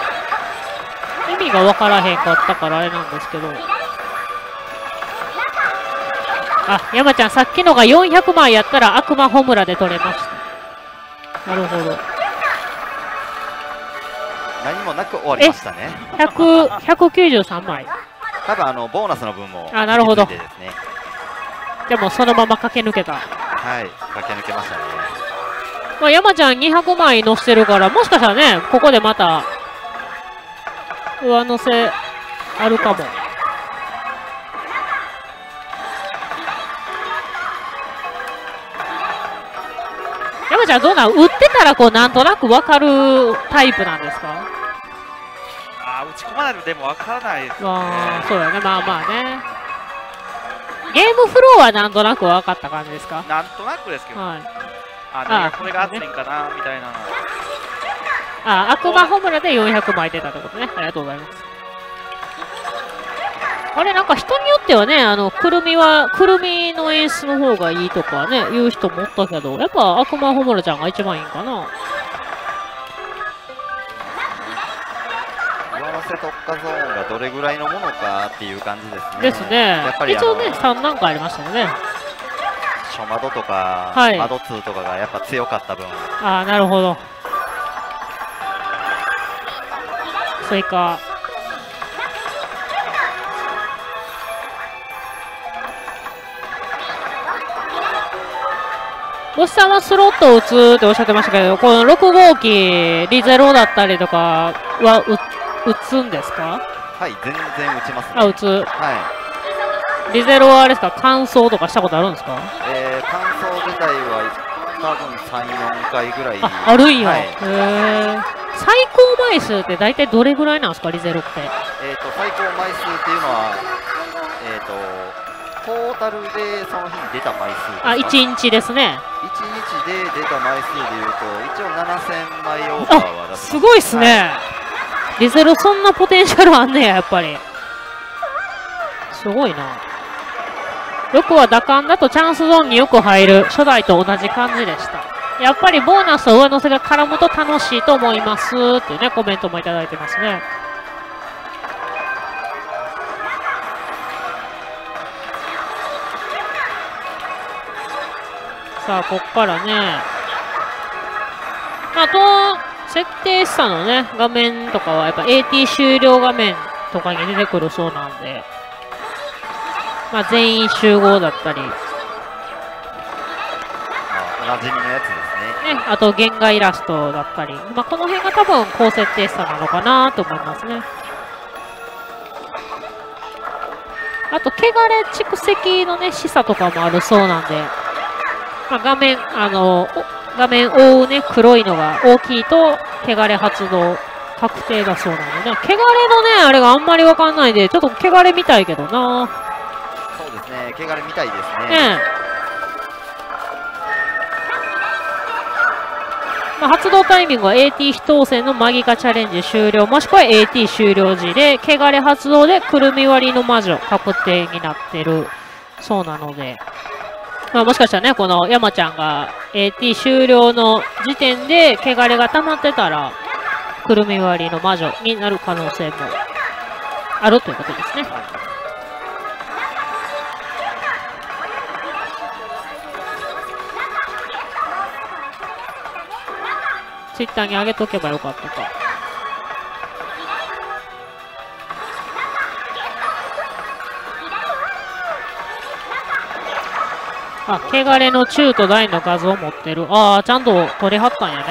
意味がわからへんかったからあれなんですけど。あ、山ちゃん、さっきのが400枚やったら悪魔ホムラで取れました。なるほど。何もなく終わりましたね100 193枚。多分あのボーナスの分もあなるほどでもそのまま駆け抜けた。はい駆け抜けましたねまあ、山ちゃん200枚乗せてるから、もしかしたらね、ここでまた、上乗せあるかも。山ちゃんどうなん売ってたらこうなんとなくわかるタイプなんですか？あー打ち込まないとでもわからないですねまあ、そうだね。まあまあね。ゲームフローはなんとなく分かった感じですか？なんとなくですけど、はい。あこれが熱いんかなみたいなのあ、悪魔ホムラで400枚出たってことね。ありがとうございます。あれ、なんか人によってはね、あの、くるみは、くるみの演出の方がいいとかね、言う人もおったけど、やっぱ悪魔ホムラちゃんが一番いいんかな。上乗せ特化ゾーンがどれぐらいのものかっていう感じですねですねやっぱ。り一応ね、3段階ありましたよね。初窓とか、はい窓2とかがやっぱ強かった分ああ、なるほど。追加。ボスさんはスロットを打つっておっしゃってましたけど、この6号機、リゼロだったりとかは打打つんですか？はい全然打ちますね。あ、打つ。はい。リゼロはあれですか？乾燥とかしたことあるんですか？えー、乾燥自体は多分34回ぐらい。あ、あるんや。はい。へー。最高枚数って大体どれぐらいなんですか？リゼロって。えー、と最高枚数っていうのは、えー、とトータルでその日に出た枚数あ、1日ですね。1日で出た枚数でいうと一応7000枚オーバーは出すごいっすね。リゼロそんなポテンシャルあんねや、やっぱり。すごいな。6は打感だとチャンスゾーンによく入る初代と同じ感じでした。やっぱりボーナスと上乗せが絡むと楽しいと思いますっていうね、コメントもいただいてますね。さあ、こっからね。まあ、と、設定したのね、画面とかは、やっぱ AT 終了画面とかに出てくるそうなんで、まあ、全員集合だったり、ね、まあ、おなじみのやつですね。あと、原画イラストだったり、まあ、この辺が多分高設定したなのかなと思いますね。あと、汚れ蓄積のね、示唆とかもあるそうなんで、まあ、画面、あの、画面覆うね、黒いのが大きいと、汚れ発動確定だそうなので、ね、汚れのね、あれがあんまりわかんないんで、ちょっと汚れみたいけどな。そうですね、汚れみたいですね。ねまあ、発動タイミングは AT 非当選のマギカチャレンジ終了、もしくは AT 終了時で、汚れ発動でくるみ割りの魔女確定になってるそうなので、まあ、もしかしたらね、この山ちゃんが AT 終了の時点で汚れが溜まってたら、くるみ割りの魔女になる可能性もあるということですね。ツイッターに上げとけばよかったか。あ、汚れの中と大の画像を持ってる。ああ、ちゃんと撮りはったんやね。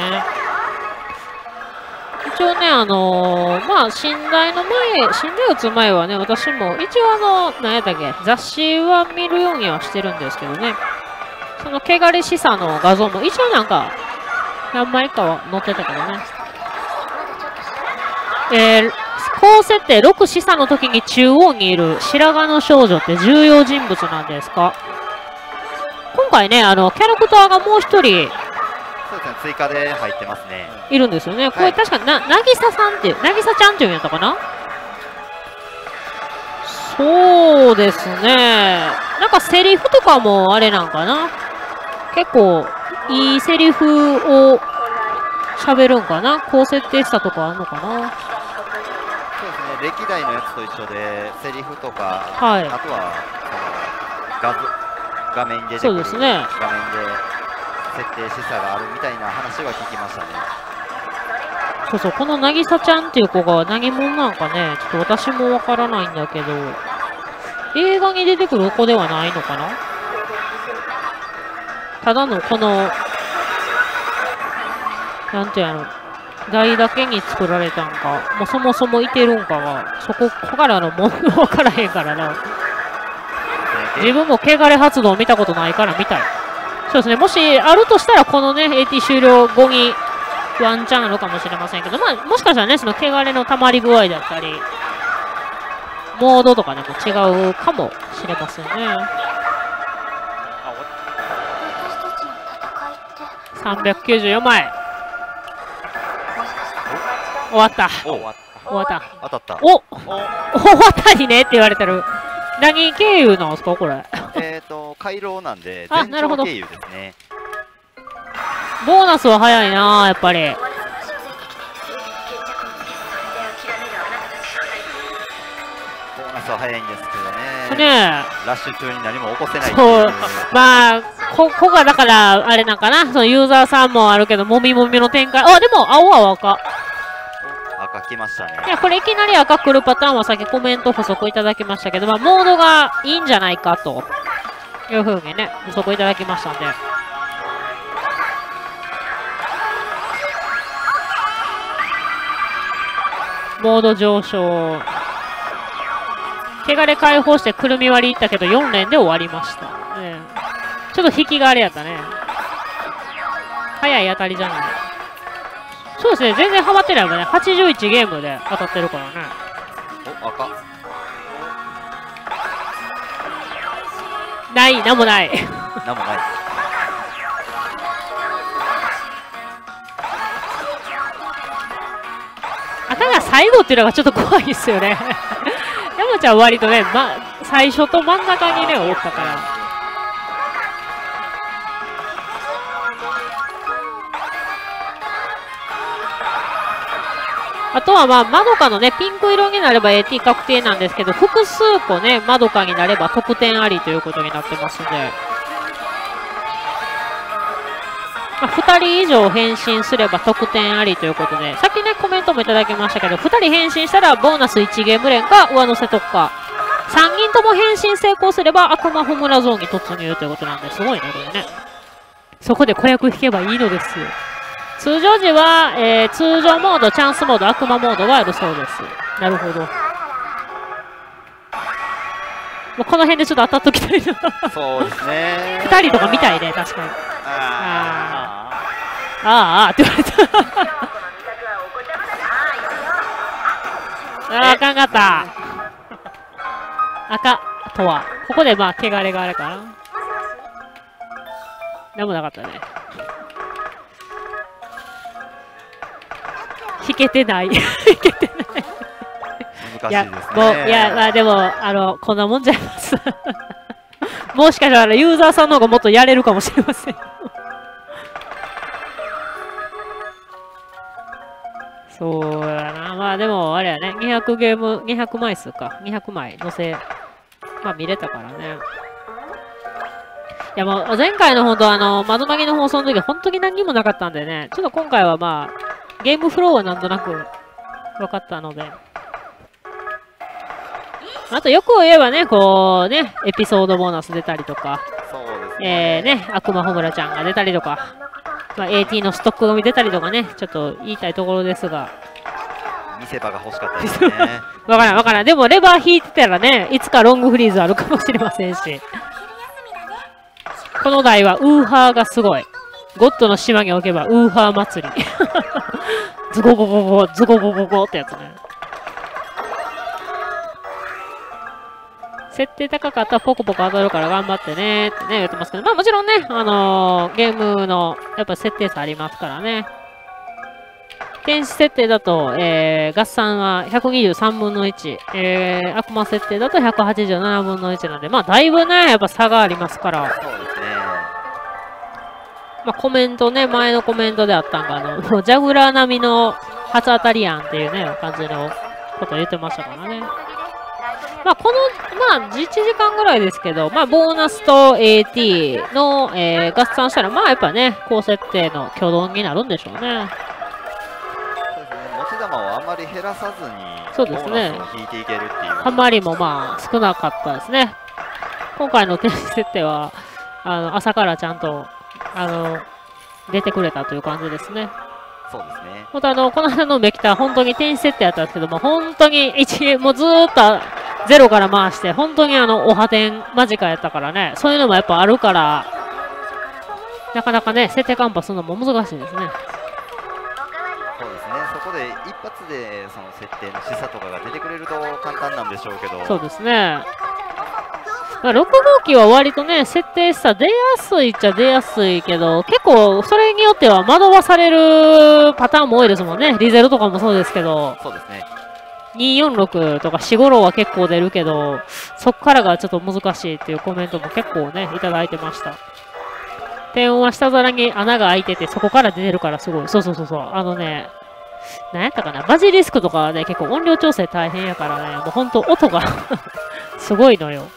一応ね、あのー、まあ、寝台の前、寝台打つ前はね、私も、一応あの、何やったっけ、雑誌は見るようにはしてるんですけどね。その汚れ示唆の画像も、一応なんか、何枚かは載ってたけどね。えー、高設定6示唆の時に中央にいる白髪の少女って重要人物なんですか？今回ね、あの、キャラクターがもう一人。そうですね、追加で入ってますね。いるんですよね。これ確かな、なぎささんって、なぎさちゃんっていうんやったかな？そうですね。なんかセリフとかもあれなんかな？結構、いいセリフを喋るんかな？こう設定したとかあんのかな？そうですね、歴代のやつと一緒で、セリフとか、はい。あとは、その、画像、画面に出てくる、そうですね。画面で設定示唆があるみたいな話は聞きましたね。そうそう、このなぎさちゃんっていう子が何者なんかね、ちょっと私もわからないんだけど、映画に出てくる子ではないのかな？ただのこの、なんていうの、台だけに作られたんか、もうそもそもいてるんかが、そこからのものわからへんからな。で自分も汚れ発動見たことないから見たい。そうですね、もしあるとしたら、このね、AT 終了後にワンチャンあるかもしれませんけど、まあ、もしかしたらね、その汚れの溜まり具合だったり、モードとかでも違うかもしれませんね。あ私たちの戦いって394枚。終わった。お終わっ終わった。当たった。おお 終わったにねって言われてる。何経由なんですかこれ？えっと、回廊なんで、全あなるほど長経由ですね。ボーナスは早いなやっぱり。ボーナスは早いんですけどね。ねラッシュ中に何も起こせないそう。まあ、こ、こがだから、あれなんかな、そのユーザーさんもあるけど、もみもみの展開。あ、でも、青は赤。赤来ましたねい。や、これいきなり赤来るパターンはさっきコメント補足いただきましたけど、まあ、モードがいいんじゃないかと、いうふうにね、補足いただきましたんで。モード上昇。汚れ解放してくるみ割りいったけど、4連で終わりました。ねちょっと引きがあれやったね。早い当たりじゃない。そうですね、全然ハマってないもんね。81ゲームで当たってるからね。お、赤。ない、なんもない。なんもない。あ、ただ最後っていうのがちょっと怖いですよね。山ちゃん割とね、ま、最初と真ん中にね、おったから。あとはまあ、まどかのね、ピンク色になれば AT 確定なんですけど、複数個ね、まどかになれば得点ありということになってますんで。まあ、2人以上返信すれば得点ありということで、さっきね、コメントもいただきましたけど、2人返信したらボーナス1ゲーム連か上乗せ特化。3人とも返信成功すれば悪魔ホムラゾーンに突入ということなんで、すごいね、これね。そこで子役引けばいいのですよ。通常時は、えー通常モード、チャンスモード、悪魔モードがあるそうです。なるほど。もうこの辺でちょっと当たっときたいな。そうですね。2人とか見たいね、確かに。あああ、ああって言われた。ああ、あかんかった。赤とは。ここでまあ、汚れがあれかな。なんもなかったね。引けてない。引けてない。難しいですね。いや、まあでも、あの、こんなもんじゃいます。もしかしたらユーザーさんの方がもっとやれるかもしれません。そうだな。まあでも、あれやね。200ゲーム、200枚数か。200枚載せ、まあ見れたからね。いやもう、前回の本当あの、窓マギの放送の時本当に何にもなかったんでね。ちょっと今回はまあ、ゲームフローはなんとなく分かったので。あとよく言えばね、こうね、エピソードボーナス出たりとか、ね。えー、ね、悪魔ホムラちゃんが出たりとか、まあ、AT のストック組出たりとかね、ちょっと言いたいところですが、見せ場が欲しかったですね。わからんわからん。でもレバー引いてたらね、いつかロングフリーズあるかもしれませんし、この台はウーハーがすごい。ゴッドの島に置けばウーハー祭り。ズゴゴゴゴ、ズゴゴゴゴってやつね。設定高かったらポコポコ当たるから頑張ってねってね言ってますけど、まあもちろんね、あのーゲームのやっぱ設定差ありますからね。天使設定だと、えー、合算は123分の1、えー、悪魔設定だと187分の1なんで、まあだいぶね、やっぱ差がありますから、そうですね。まあコメントね、前のコメントであったんが、あの、もうジャグラー並みの初当たりやんっていうね、感じのこと言ってましたからね。まあこの、まあ11時間ぐらいですけど、まあボーナスと AT の、えー合算したら、まあやっぱね、高設定の挙動になるんでしょうね。そうですね。持ち玉をあまり減らさずに、そうですね引いていけるっていう。あまりもまあ少なかったですね。今回の天使設定は、あの朝からちゃんとあの出てくれたという感じですね。そうですね。本当あの、この間のメキタ、本当に天使設定やったんですけども、本当に一もうずーっとゼロから回して、本当にあの、おはてん間近やったからね、そういうのもやっぱあるから、なかなかね、設定カンパするのも難しいですね。そうですね。そこで一発でその設定の示唆とかが出てくれると簡単なんでしょうけど。そうですね。まあ、6号機は割とね、設定した出やすいっちゃ出やすいけど、結構それによっては惑わされるパターンも多いですもんね。リゼロとかもそうですけど、そうですね。246とか45は結構出るけど、そっからがちょっと難しいっていうコメントも結構ね、いただいてました。低音は下皿に穴が開いてて、そこから出てるからすごい。そうそうそうそう。あのね、なんやったかな、バジリスクとかはね、結構音量調整大変やからね、もうほんと音が すごいのよ。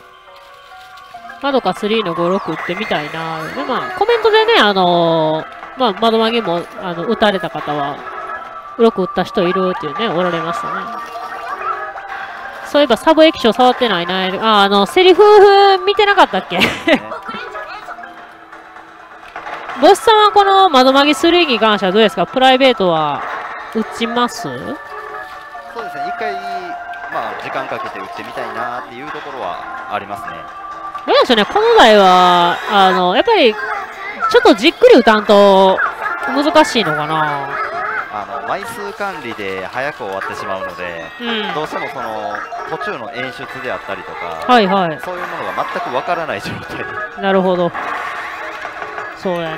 マドカ3の56打ってみたいな。で、まあ、コメントでね、あのーまあ、窓曲げも、あの、撃たれた方は、6撃った人いるっていうね、おられましたね。そういえばサブ液晶触ってないな。あ、あの、セリフ見てなかったっけ？ボスさんはこの窓曲げ3に関してはどうですか？プライベートは打ちます？そうですね。一回、まあ、時間かけて打ってみたいなっていうところはありますね。どうでしょうね、この台は、あの、やっぱり、ちょっとじっくり打たんと難しいのかな。あの枚数管理で早く終わってしまうので、うん。どうしてもその途中の演出であったりとか、はいはい。そういうものが全くわからない状態なるほど。そうやな。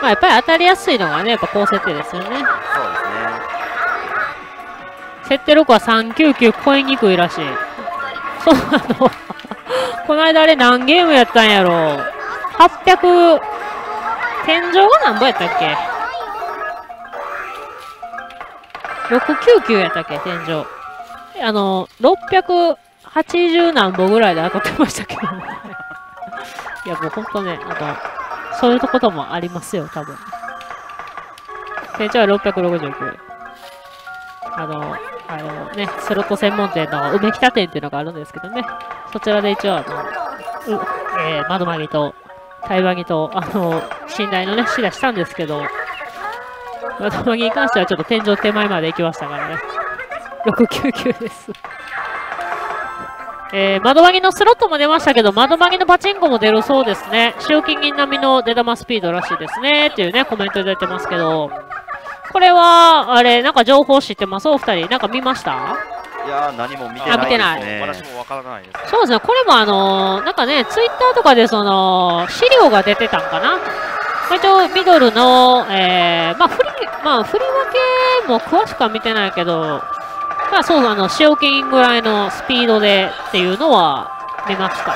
まあやっぱり当たりやすいのがね、やっぱ高設定ですよね。そうですね。設定6は399超えにくいらしい。そうなの。この間あれ何ゲームやったんやろ ?800、天井が何ぼやったっけ ?699 やったっけ？天井。あの、680何本ぐらいで当たってましたけど。いや、もうほんとね、あの、そういうこともありますよ、多分。店長は669。あの、あのね、スロット専門店の梅北店っていうのがあるんですけどね、そちらで一応、あの、うえー、窓マギと、対話ギと、あの、信頼のね、シダしたんですけど、窓マギに関してはちょっと天井手前まで行きましたからね。699です。えー、窓マギのスロットも出ましたけど、窓マギのパチンコも出るそうですね。賞金銀並みの出玉スピードらしいですね。っていうね、コメント出てますけど、これは、あれ、なんか情報知ってます？お二人。なんか見ました？いやー何も見てないですね私もわからないです。そうですね、これもあのーなんかね、ツイッターとかでその、資料が出てたんかな？まあ一応、ミドルの、えー、まあ、振り、まあ、振り分けも詳しくは見てないけど、まあ、そう、あの、使用金ぐらいのスピードでっていうのは見ました。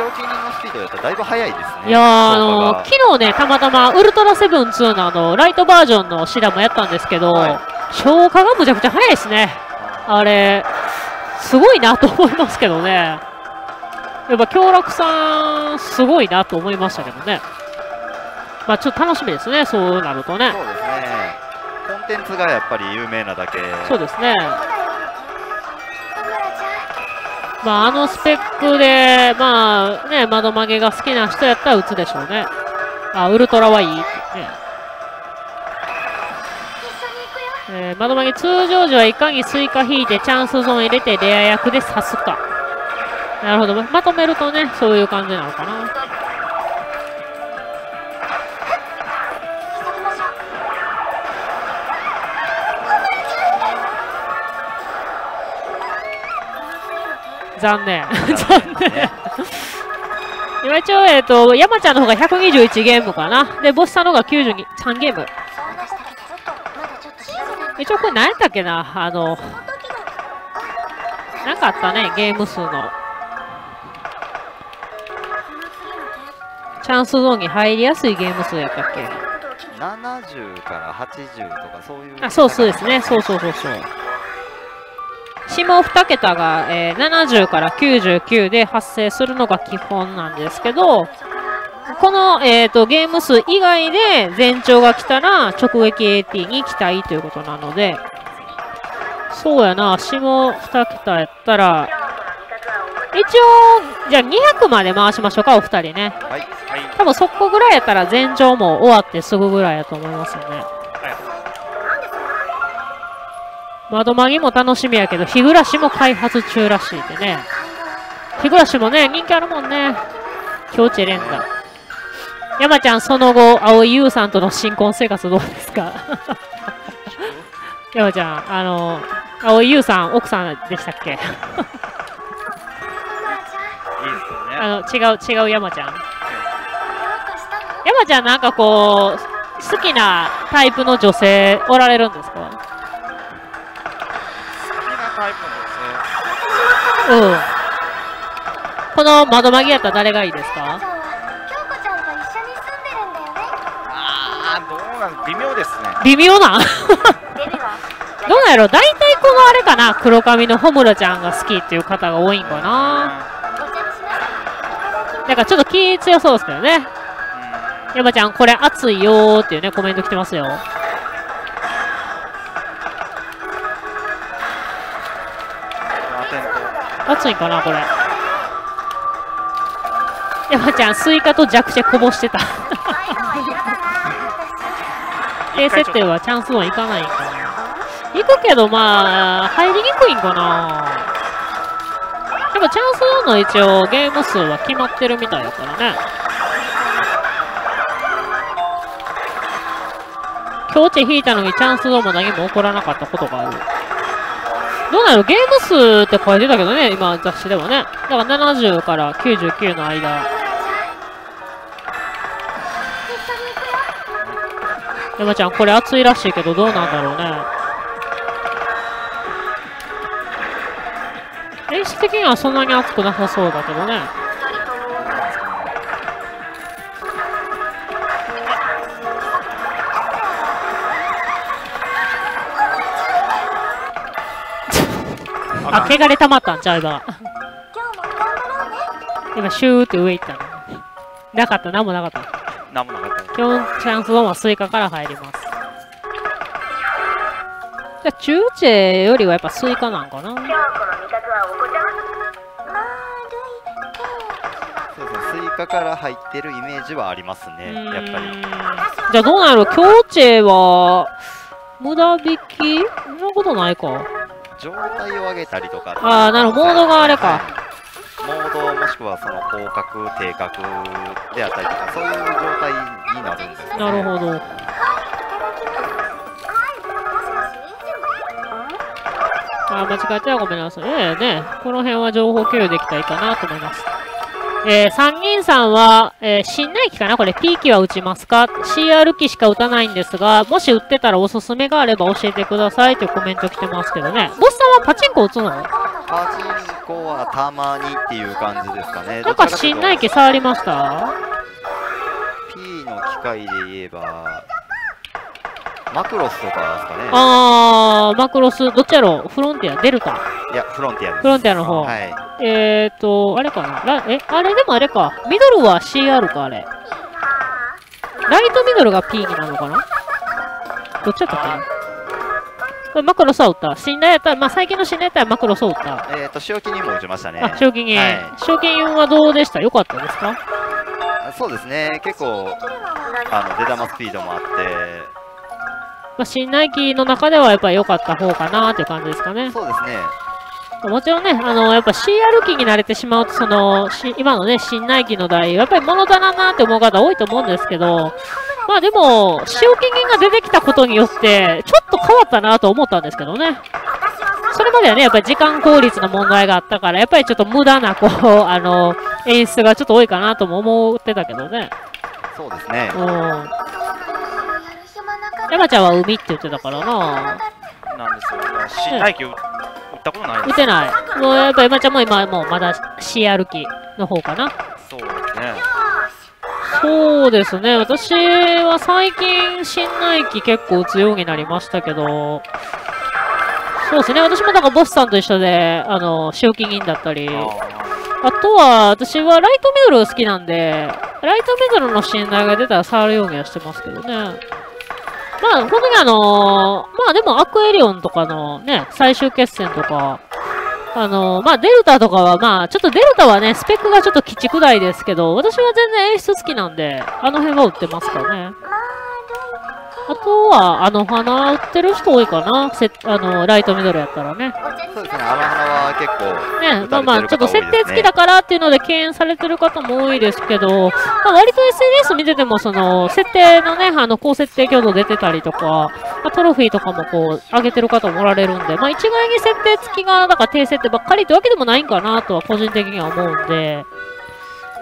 使用金のスピードだとだいぶ速いですねいやー、あ効の果が昨日ね、たまたま、ウルトラセブン2のあの、ライトバージョンのシダもやったんですけど、はい消化がむちゃくちゃ早いですね。あれ、すごいなと思いますけどね。やっぱ、京楽さん、すごいなと思いましたけどね。まあ、ちょっと楽しみですね、そうなるとねそ。うですねコンテンツがやっぱり有名なだけそうですね。まあ、あのスペックで、まあ、ね、窓曲げが好きな人やったら打つでしょうね。あ、ウルトラはいいね。えー、まどマギ通常時はいかにスイカ引いてチャンスゾーン入れてレア役で刺すか。なるほど。まとめるとね、そういう感じなのかな。残念。残念。今一応、えっ、と、山ちゃんの方が121ゲームかな。で、ボスさんの方が93ゲーム。一応これ何やったっけな？あの、なんかあったね、ゲーム数の。チャンスゾーンに入りやすいゲーム数やったっけ？ことを気に70から80とかそういうあ、そうそうですね。そうそうそうそう。下2桁が、えー70から99で発生するのが基本なんですけど、この、えー、とゲーム数以外で前兆が来たら直撃 AT に期待ということなので、そうやな、下2桁やったら、一応、じゃあ200まで回しましょうか、お二人ね。はいはい。多分そこぐらいやったら前兆も終わってすぐぐらいやと思いますよね。窓マギも楽しみやけど、日暮らしも開発中らしいでね。日暮らしもね、人気あるもんね。境地連打。山ちゃん、その後、蒼井優さんとの新婚生活どうですか？山ちゃん、あの、蒼井優さん、奥さんでしたっけ？いいですよね。あの、違う、違う山ちゃん。山ちゃん、なんかこう、好きなタイプの女性おられるんですか？タイプの女性。うん。この窓マギやったら誰がいいですか？ちゃんは京子ちゃんと一緒に住んでるんだよねああ、どうなん微妙ですね。微妙な？ん どうなんやろ？大体このあれかな？黒髪のホムラちゃんが好きっていう方が多いんかな？なんかちょっと気強そうですけどね。山ちゃん、これ熱いよーっていうね、コメント来てますよ。熱いかな、これ。山ちゃん、スイカと弱チェこぼしてた。低設定はチャンスは行かないんかな。行くけど、まあ、入りにくいんかな。でもチャンスゾーンの一応ゲーム数は決まってるみたいだからね。境地引いたのにチャンスゾーンも何も起こらなかったことがある。どうなの？ゲーム数って書いてたけどね、今雑誌でもね。だから70から99の間。山ちゃん、これ熱いらしいけどどうなんだろうね。演出的にはそんなに熱くなさそうだけどね。あ、汚れ溜まったんちゃう今。今シューって上行ったの。なかった、なんもなかった。なんもなかった。です基本、チャンスゾーンはスイカから入ります。じゃあ、チューチェよりはやっぱスイカなんかな。今日この味覚はお子ちゃまそうですねスイカから入ってるイメージはありますね。やっぱり。じゃあどうなんやろキョウチェは、無駄引き？そんなことないか。状態を上げたりとかあーなるほどモードがあれかはいモードもしくはその高確低確であったりとかそういう状態になるんですよねなるほど。あー、間違えたらごめんなさい。ええね。この辺は情報共有できたらいいかなと思います。えー、参議院さんは、えー、新内機かな？これ。P 機は打ちますか ?CR 機しか打たないんですが、もし打ってたらおすすめがあれば教えてくださいというコメント来てますけどね。ボスさんはパチンコ打つの？なんパチンコはたまにっていう感じですかね。か新内機触りました？P の機械で言えばマクロスとかですかねあー、マクロス、どっちやろう？フロンティア、デルタ？いやフロンティアですフロンティアの方。はいえーと、あれかな？ラえ、あれでもあれか。ミドルは CR か、あれ。ライトミドルが P になるのかな？どっちやったっけ？なこれマクロスは打った。信頼やったら、まあ最近の信頼やったらマクロスを打った。えっ、と塩気にも打ちましたねあ、賞金銀。は賞金運はどうでした？良かったですか？そうですね結構あの出玉スピードもあってまあ、新内機の中ではやっぱり良かった方かなっていう感じですかね。そうですねもちろんね、あの、やっぱ CR 機に慣れてしまうと、その、し今のね、新内機の台、やっぱり物足らんなって思う方多いと思うんですけど、まあでも、使用期限が出てきたことによって、ちょっと変わったなと思ったんですけどね。それまではね、やっぱり時間効率の問題があったから、やっぱりちょっと無駄な、こう、あの、演出がちょっと多いかなとも思ってたけどね。そうですねうん。山ちゃんは海って言ってたからな。なんですよ新内球打ったことない打てない。もうやっぱ山ちゃんも今もうまだ CR 機の方かな。そうですねそうですね。私は最近、新内機結構打つようになりましたけど、そうですね。私もだからボスさんと一緒で、あの、塩金銀だったり、ああとは、私はライトミドル好きなんで、ライトミドルの信頼が出たら触るようにはしてますけどね。まあ、本当にあのーまあでもアクエリオンとかのね、最終決戦とか、あのーまあデルタとかはまあ、ちょっとデルタはね、スペックがちょっと鬼畜大ですけど、私は全然演出好きなんで、あの辺は売ってますからね。あとは、あの花売ってる人多いかな。せあの、ライトミドルやったらね。そうですねあの花は結構ね、まあまあ、ちょっと設定付きだからっていうので敬遠されてる方も多いですけど、まあ、割と SNS 見てても、その、設定のね、あの、高設定挙動出てたりとか、まあ、トロフィーとかもこう、上げてる方もおられるんで、まあ一概に設定付きが、だから低設定ばっかりってわけでもないんかなとは個人的には思うんで、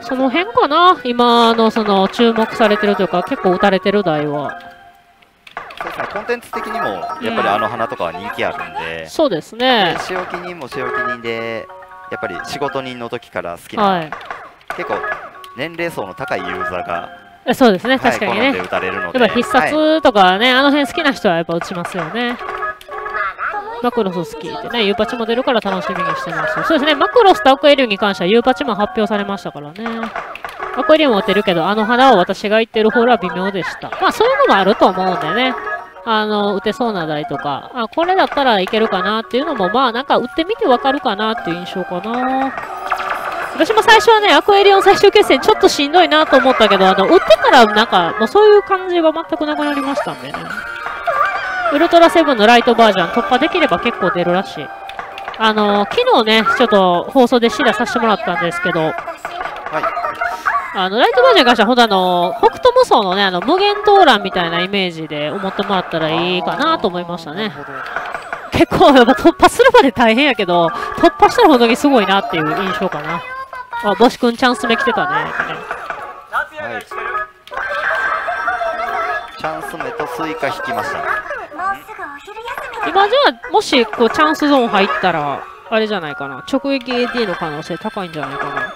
その辺かな今のその、注目されてるというか、結構打たれてる台は。そうですねコンテンツ的にもやっぱりあの花とかは人気あるんで、そうですね。で塩気人も塩気人でやっぱり仕事人の時から好きな、はい結構年齢層の高いユーザーが、え。そうですね、はい、確かにね。打たれるのでやっぱ必はい殺とかはね、あの辺好きな人はやっぱ打ちますよね。マクロス好きってね、ユーパチも出るから楽しみにしてます。そうですね、マクロスとアクエリウムに関してはユーパチも発表されましたからね。アクエリウム打てるけど、あの花を私が言ってる方は微妙でした。まあそういうのもあると思うんでね。あの、打てそうな台とか、あ、これだったらいけるかなっていうのも、まあなんか打ってみてわかるかなっていう印象かな。私も最初はね、アクエリオン最終決戦ちょっとしんどいなと思ったけど、あの、打ってからなんか、もうそういう感じは全くなくなりましたんでね。ウルトラセブンのライトバージョン突破できれば結構出るらしい。あの、昨日ね、ちょっと放送でシェアさせてもらったんですけど、はいあの、ライトバージョンに関しては、ほんとあの、北斗無双のね、あの、無限盗覧みたいなイメージで思ってもらったらいいかなと思いましたね。結構、やっぱ突破するまで大変やけど、突破したら本当にすごいなっていう印象かな。あ、ボシ君チャンス目来てたね。はい、チャンス目とスイカ引きました今じゃあ、もし、こう、チャンスゾーン入ったら、あれじゃないかな。直撃 AT の可能性高いんじゃないかな。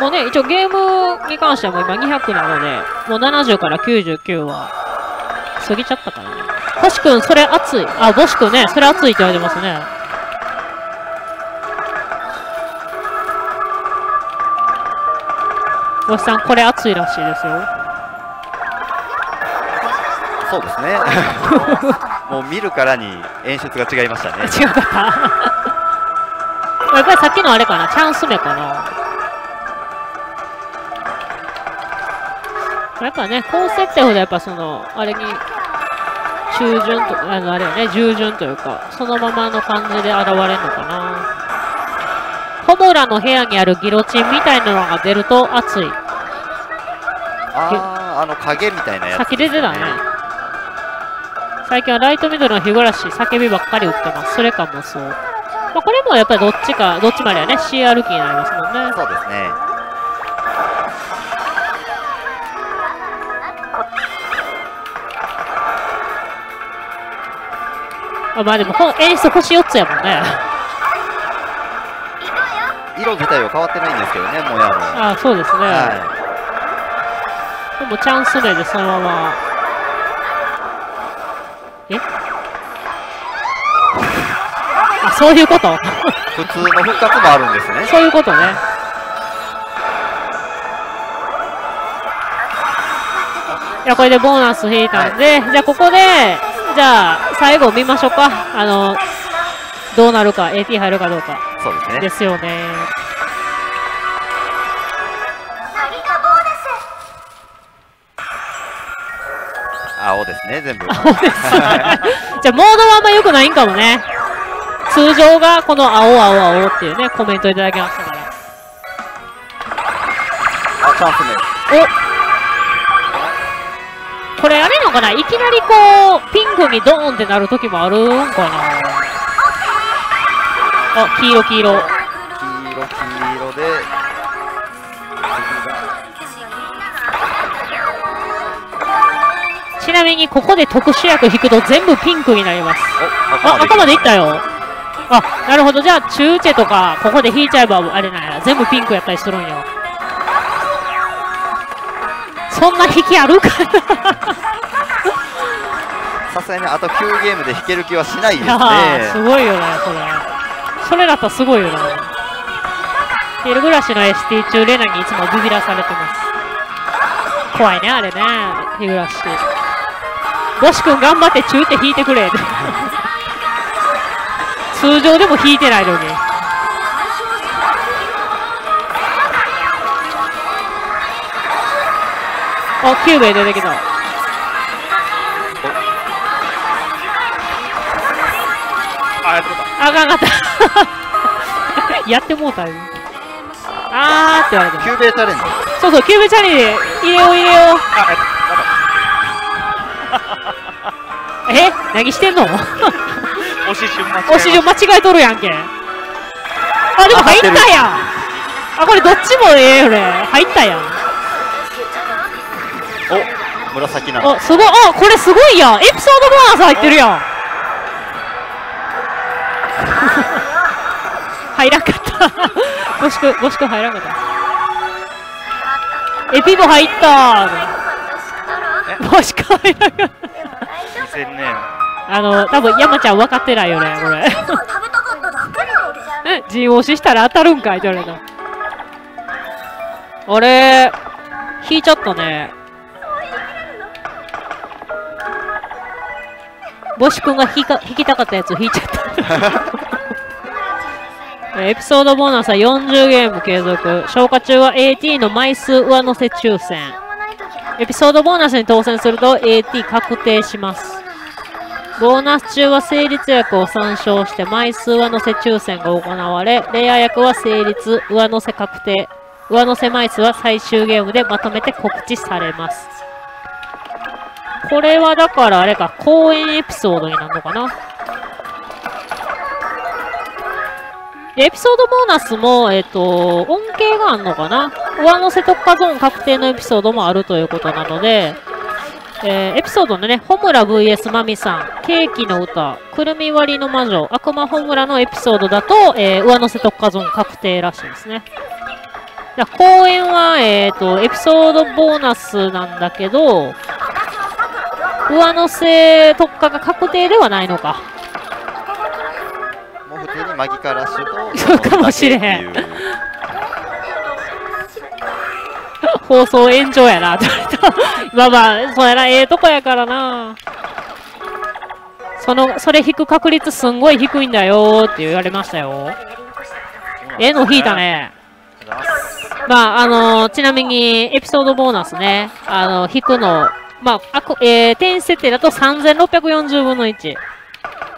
もうね、一応ゲームに関してはもう今200なので、もう70から99は過ぎちゃったからね。ボシ君、それ熱い。あ、ボシ君ね、それ熱いって言われてますね。星さん、これ熱いらしいですよ。そうですね もう見るからに演出が違いましたね 違かったやっぱりさっきのあれかな、チャンス目かな。やっぱね、高設定ほどやっぱその、あれに、中順と、あの、あれよね、従順というか、そのままの感じで現れるのかな。ホムラの部屋にあるギロチンみたいなのが出ると熱い。あああの影みたいなやつ、さっき出てたね。最近はライトミドルの日暮らし、叫びばっかり売ってます。それかもそう。まあ、これもやっぱりどっちか、どっちまではね、CR キーになりますもんね。そうですねあまあでも演出星4つやもんね。色自体は変わってないんですけどねもやのああ、そうですね。はでもチャンス目でそのまま。そういうこと？い普通の復活もあるんですねそういうことね。いや、これでボーナス引いたんで、じゃあここで、じゃあ最後見ましょうか。あの、どうなるか、AT 入るかどうかそうですねですよね。青ですね全部 じゃあモードはあんま良くないんかもね。通常がこの青青青っていうね、コメントいただきましたから。あチャンス目おこれあれのかな？いきなりこう、ピンクにドーンってなる時もあるんかな？あ、黄色黄色。黄色黄色でちなみにここで特殊薬引くと全部ピンクになります。おあ、赤までいいったよ。あ、なるほど。じゃあ、中チェとか、ここで引いちゃえば、あれなんや。全部ピンクやったりするんよ。そんな引きあるかさすがにあと9ゲームで弾ける気はしないですいやーすねごいよね、それ。それだったらすごいよな。ヒル暮らしの ST 中、レナにいつもビビらされてます。怖いね、あれね、ヒル暮らし。ボシ君頑張って中って引いてくれ。通常でも引いてないのに。あ、キュゥべえ出てきた。あやってたあかんかった。やってもうたよ。あーって言われてキュゥべえチャレンジそうそう、キューベチャリ入れよう入れよう。あやっ え？何してんの？た押し順間違え押し順間違えとるやんけ。あ、でも入ったやん。あ、これどっちもええよね。入ったやん。お紫なのあ、すごい。あ、これすごいやん。エピソードボーナス入ってるやん。入らんかった。ゴシク、ゴシク入らんかった。エピも入ったゴシク入らんかった。2000年あの、多分山ちゃん分かってないよね、これ。食べたかっただけなのでえ、陣押ししたら当たるんかいって言われた。あれ、引いちゃったね。ボシ君が引か引きたかったやつ引いちゃった。え エピソードボーナスは40ゲーム継続。消化中は AT の枚数上乗せ抽選。エピソードボーナスに当選すると AT 確定します。ボーナス中は成立役を参照して枚数上乗せ抽選が行われ、レア役は成立、上乗せ確定。上乗せ枚数は最終ゲームでまとめて告知されます。これはだからあれか、公演エピソードになるのかな？エピソードボーナスも、えっ、と、恩恵があるのかな？上乗せ特化ゾーン確定のエピソードもあるということなので、えーエピソードのね、ホムラ VS マミさん、ケーキの歌、くるみ割りの魔女、悪魔ホムラのエピソードだと、えー上乗せ特化ゾーン確定らしいですね。だ公演は、えっ、と、エピソードボーナスなんだけど、上乗せ特化が確定ではないのか。もう普通にマギカラッシュとそうかもしれへん 放送炎上やなって言われた。まあまあ、そうやな、ええとこやからな。その、それ引く確率すんごい低いんだよって言われましたよ。ええの引いたね。まあ、あのちなみに、エピソードボーナスね、あの、引くの、まあ、あこえー、点設定だと3640分の1。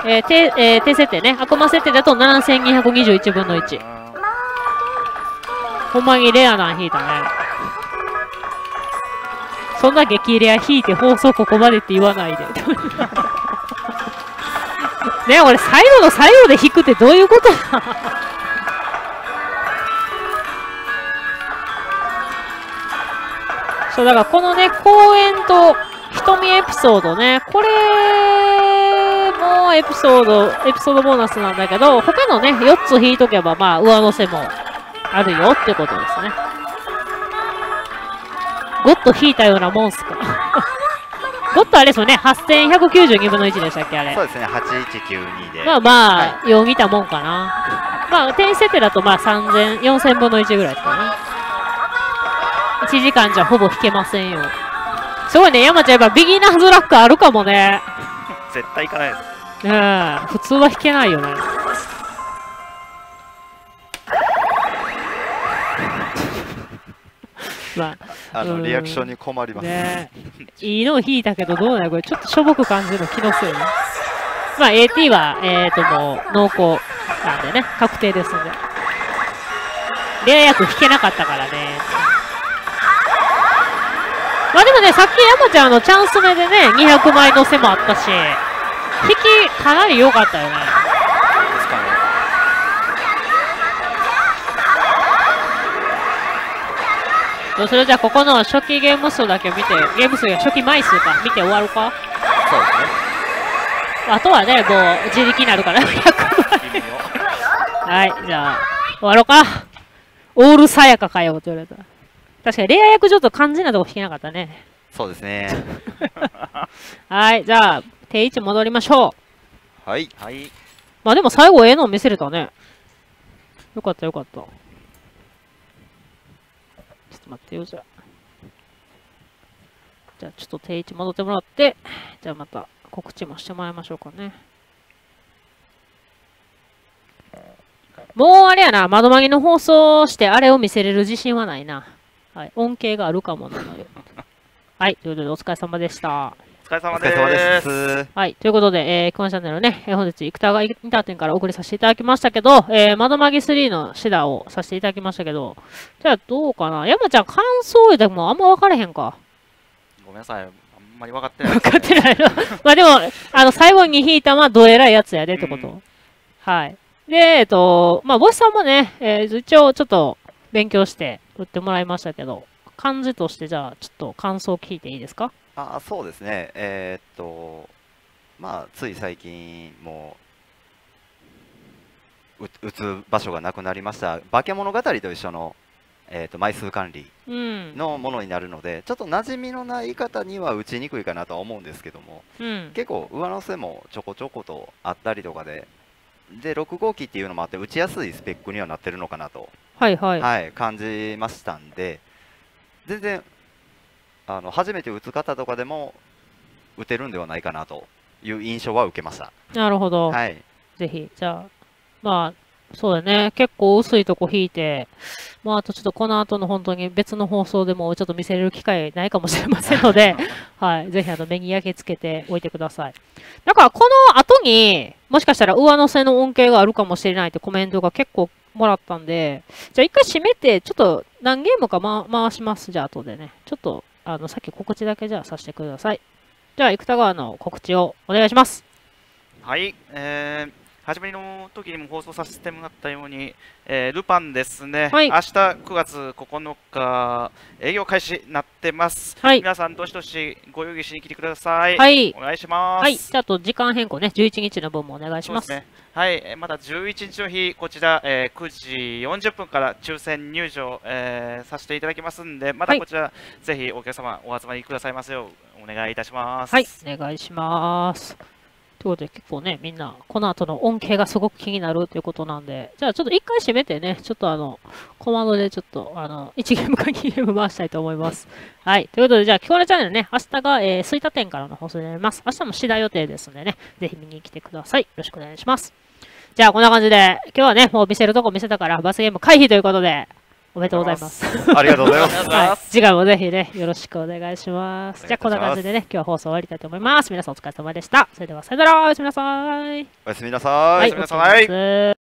えー、てえー、点設定ね、悪魔設定だと7221分の1。うんほんまにレアなん引いたね。そんな激レア引いて放送ここまでって言わないで。ね俺最後の最後で引くってどういうことな そう、だからこのね、公演と瞳エピソードね、これもエピソード、エピソードボーナスなんだけど、他のね、4つ引いとけば、まあ、上乗せもあるよってことですね。ゴッド引いたようなもんすか？ゴッドあれですよね、8192分の1でしたっけ、あれ？そう。ですね、8192で。まあまあ、よう見たもんかな。まあ、点設定だとまあ3000、4000分の1ぐらいですかね。1時間じゃほぼ引けませんよ。すごいね、山ちゃんやっぱビギナーズラックあるかもね。絶対行かないですねえ、普通は引けないよね。まあの、うんリアクションに困りあ、ます。ねえ、いいの引いたけどどうなのこれちょっとしょぼく感じるの気のせいね。まあ AT は、えーともう濃厚なんでね、確定ですんで。レア役引けなかったからね。まあでもね、さっき山ちゃんのチャンス目でね、200枚乗せもあったし、引きかなり良かったよね。ですかねどうするじゃあここの初期ゲーム数だけ見て、ゲーム数や初期枚数か見て終わるか？そうですね。あとはね、もう自力になるから、100微妙はい、じゃあ、終わろうか。オールさやかかよって言われた。確かに、レア役ちょっと肝心なとこ引けなかったね。そうですね。はい、じゃあ、定位置戻りましょう。はい。はいまあでも最後、ええの見せれたね。よかったよかった。と待ってよ、じゃあ。じゃあ、ちょっと定位置戻ってもらって、じゃあまた告知もしてもらいましょうかね。もうあれやな、窓マギの放送してあれを見せれる自信はないな。はい、恩恵があるかもなのよ。はい、ということでお疲れ様でした。お疲れ様でですす。はい。ということで、えー、クマチャンネルね、えー本日、生田がインター店からお送りさせていただきましたけど、えー、窓マギ3のシダをさせていただきましたけど、じゃあどうかな？山ちゃん、感想言うてもあんま分からへんか？ごめんなさいあんまり分かってない分かってないの？まあでも、あの、最後に引いたのはどえらいやつやでってこと。うんはい。で、えっと、まあ、ボスさんもね、えー一応ちょっと勉強して売ってもらいましたけど、漢字としてじゃあ、ちょっと感想聞いていいですか？あ、そうですね。えーっと、まあ、つい最近、もう、う打つ場所がなくなりました。化け物語と一緒の、えーっと、枚数管理うん。のものになるので、ちょっと馴染みのない方には打ちにくいかなとは思うんですけども、うん。結構上乗せもちょこちょことあったりとかで、で、6号機っていうのもあって、打ちやすいスペックにはなってるのかなと、はいはい。はい、感じましたんで、全然、あの初めて打つ方とかでも打てるんではないかなという印象は受けました。なるほど。はい、ぜひ、じゃあ、まあ、そうだね。結構薄いとこ引いて、まあ、あとちょっとこの後の本当に別の放送でもちょっと見せれる機会ないかもしれませんので、はい。ぜひ、あの、目に焼けつけておいてください。だから、この後に、もしかしたら上乗せの恩恵があるかもしれないってコメントが結構もらったんで、じゃあ一回閉めて、ちょっと何ゲームか、ま、回します。じゃあ、後でね。ちょっと、あの、さっき告知だけじゃあさせてください。じゃあ、生田川の告知をお願いします。はい、えー、初めの時にも放送させてもらったように、えールパンですね、はい明日9月9日、営業開始になってます。はい。皆さん、どしどしご用意しに来てください。はい。お願いします。はい。じゃあ、あと時間変更ね、11日の分もお願いします。ね。はい、えーまた11日の日、こちら、えー9時40分から抽選入場、えーさせていただきますんで、またはいこちら、ぜひお客様お集まりくださいますようお願いいたします。はい、お願いします。ということで結構ね、みんな、この後の恩恵がすごく気になるということなんで、じゃあちょっと一回閉めてね、ちょっとあの、コマンドでちょっと、あの、1ゲームか2ゲーム回したいと思います。はい。ということで、じゃあ、キコレチャンネルね、明日が、えー、吹田店からの放送になります。明日も次第予定ですんでね、ぜひ見に来てください。よろしくお願いします。じゃあ、こんな感じで、今日はね、もう見せるとこ見せたから、罰ゲーム回避ということで、おめでとうございます。ありがとうございます。はい。次回もぜひね、よろしくお願いします。じゃあ、こんな感じでね、今日は放送終わりたいと思います。皆さんお疲れ様でした。それでは、さよなら、おやすみなさい。おやすみなさ。はいい、おやすみなさい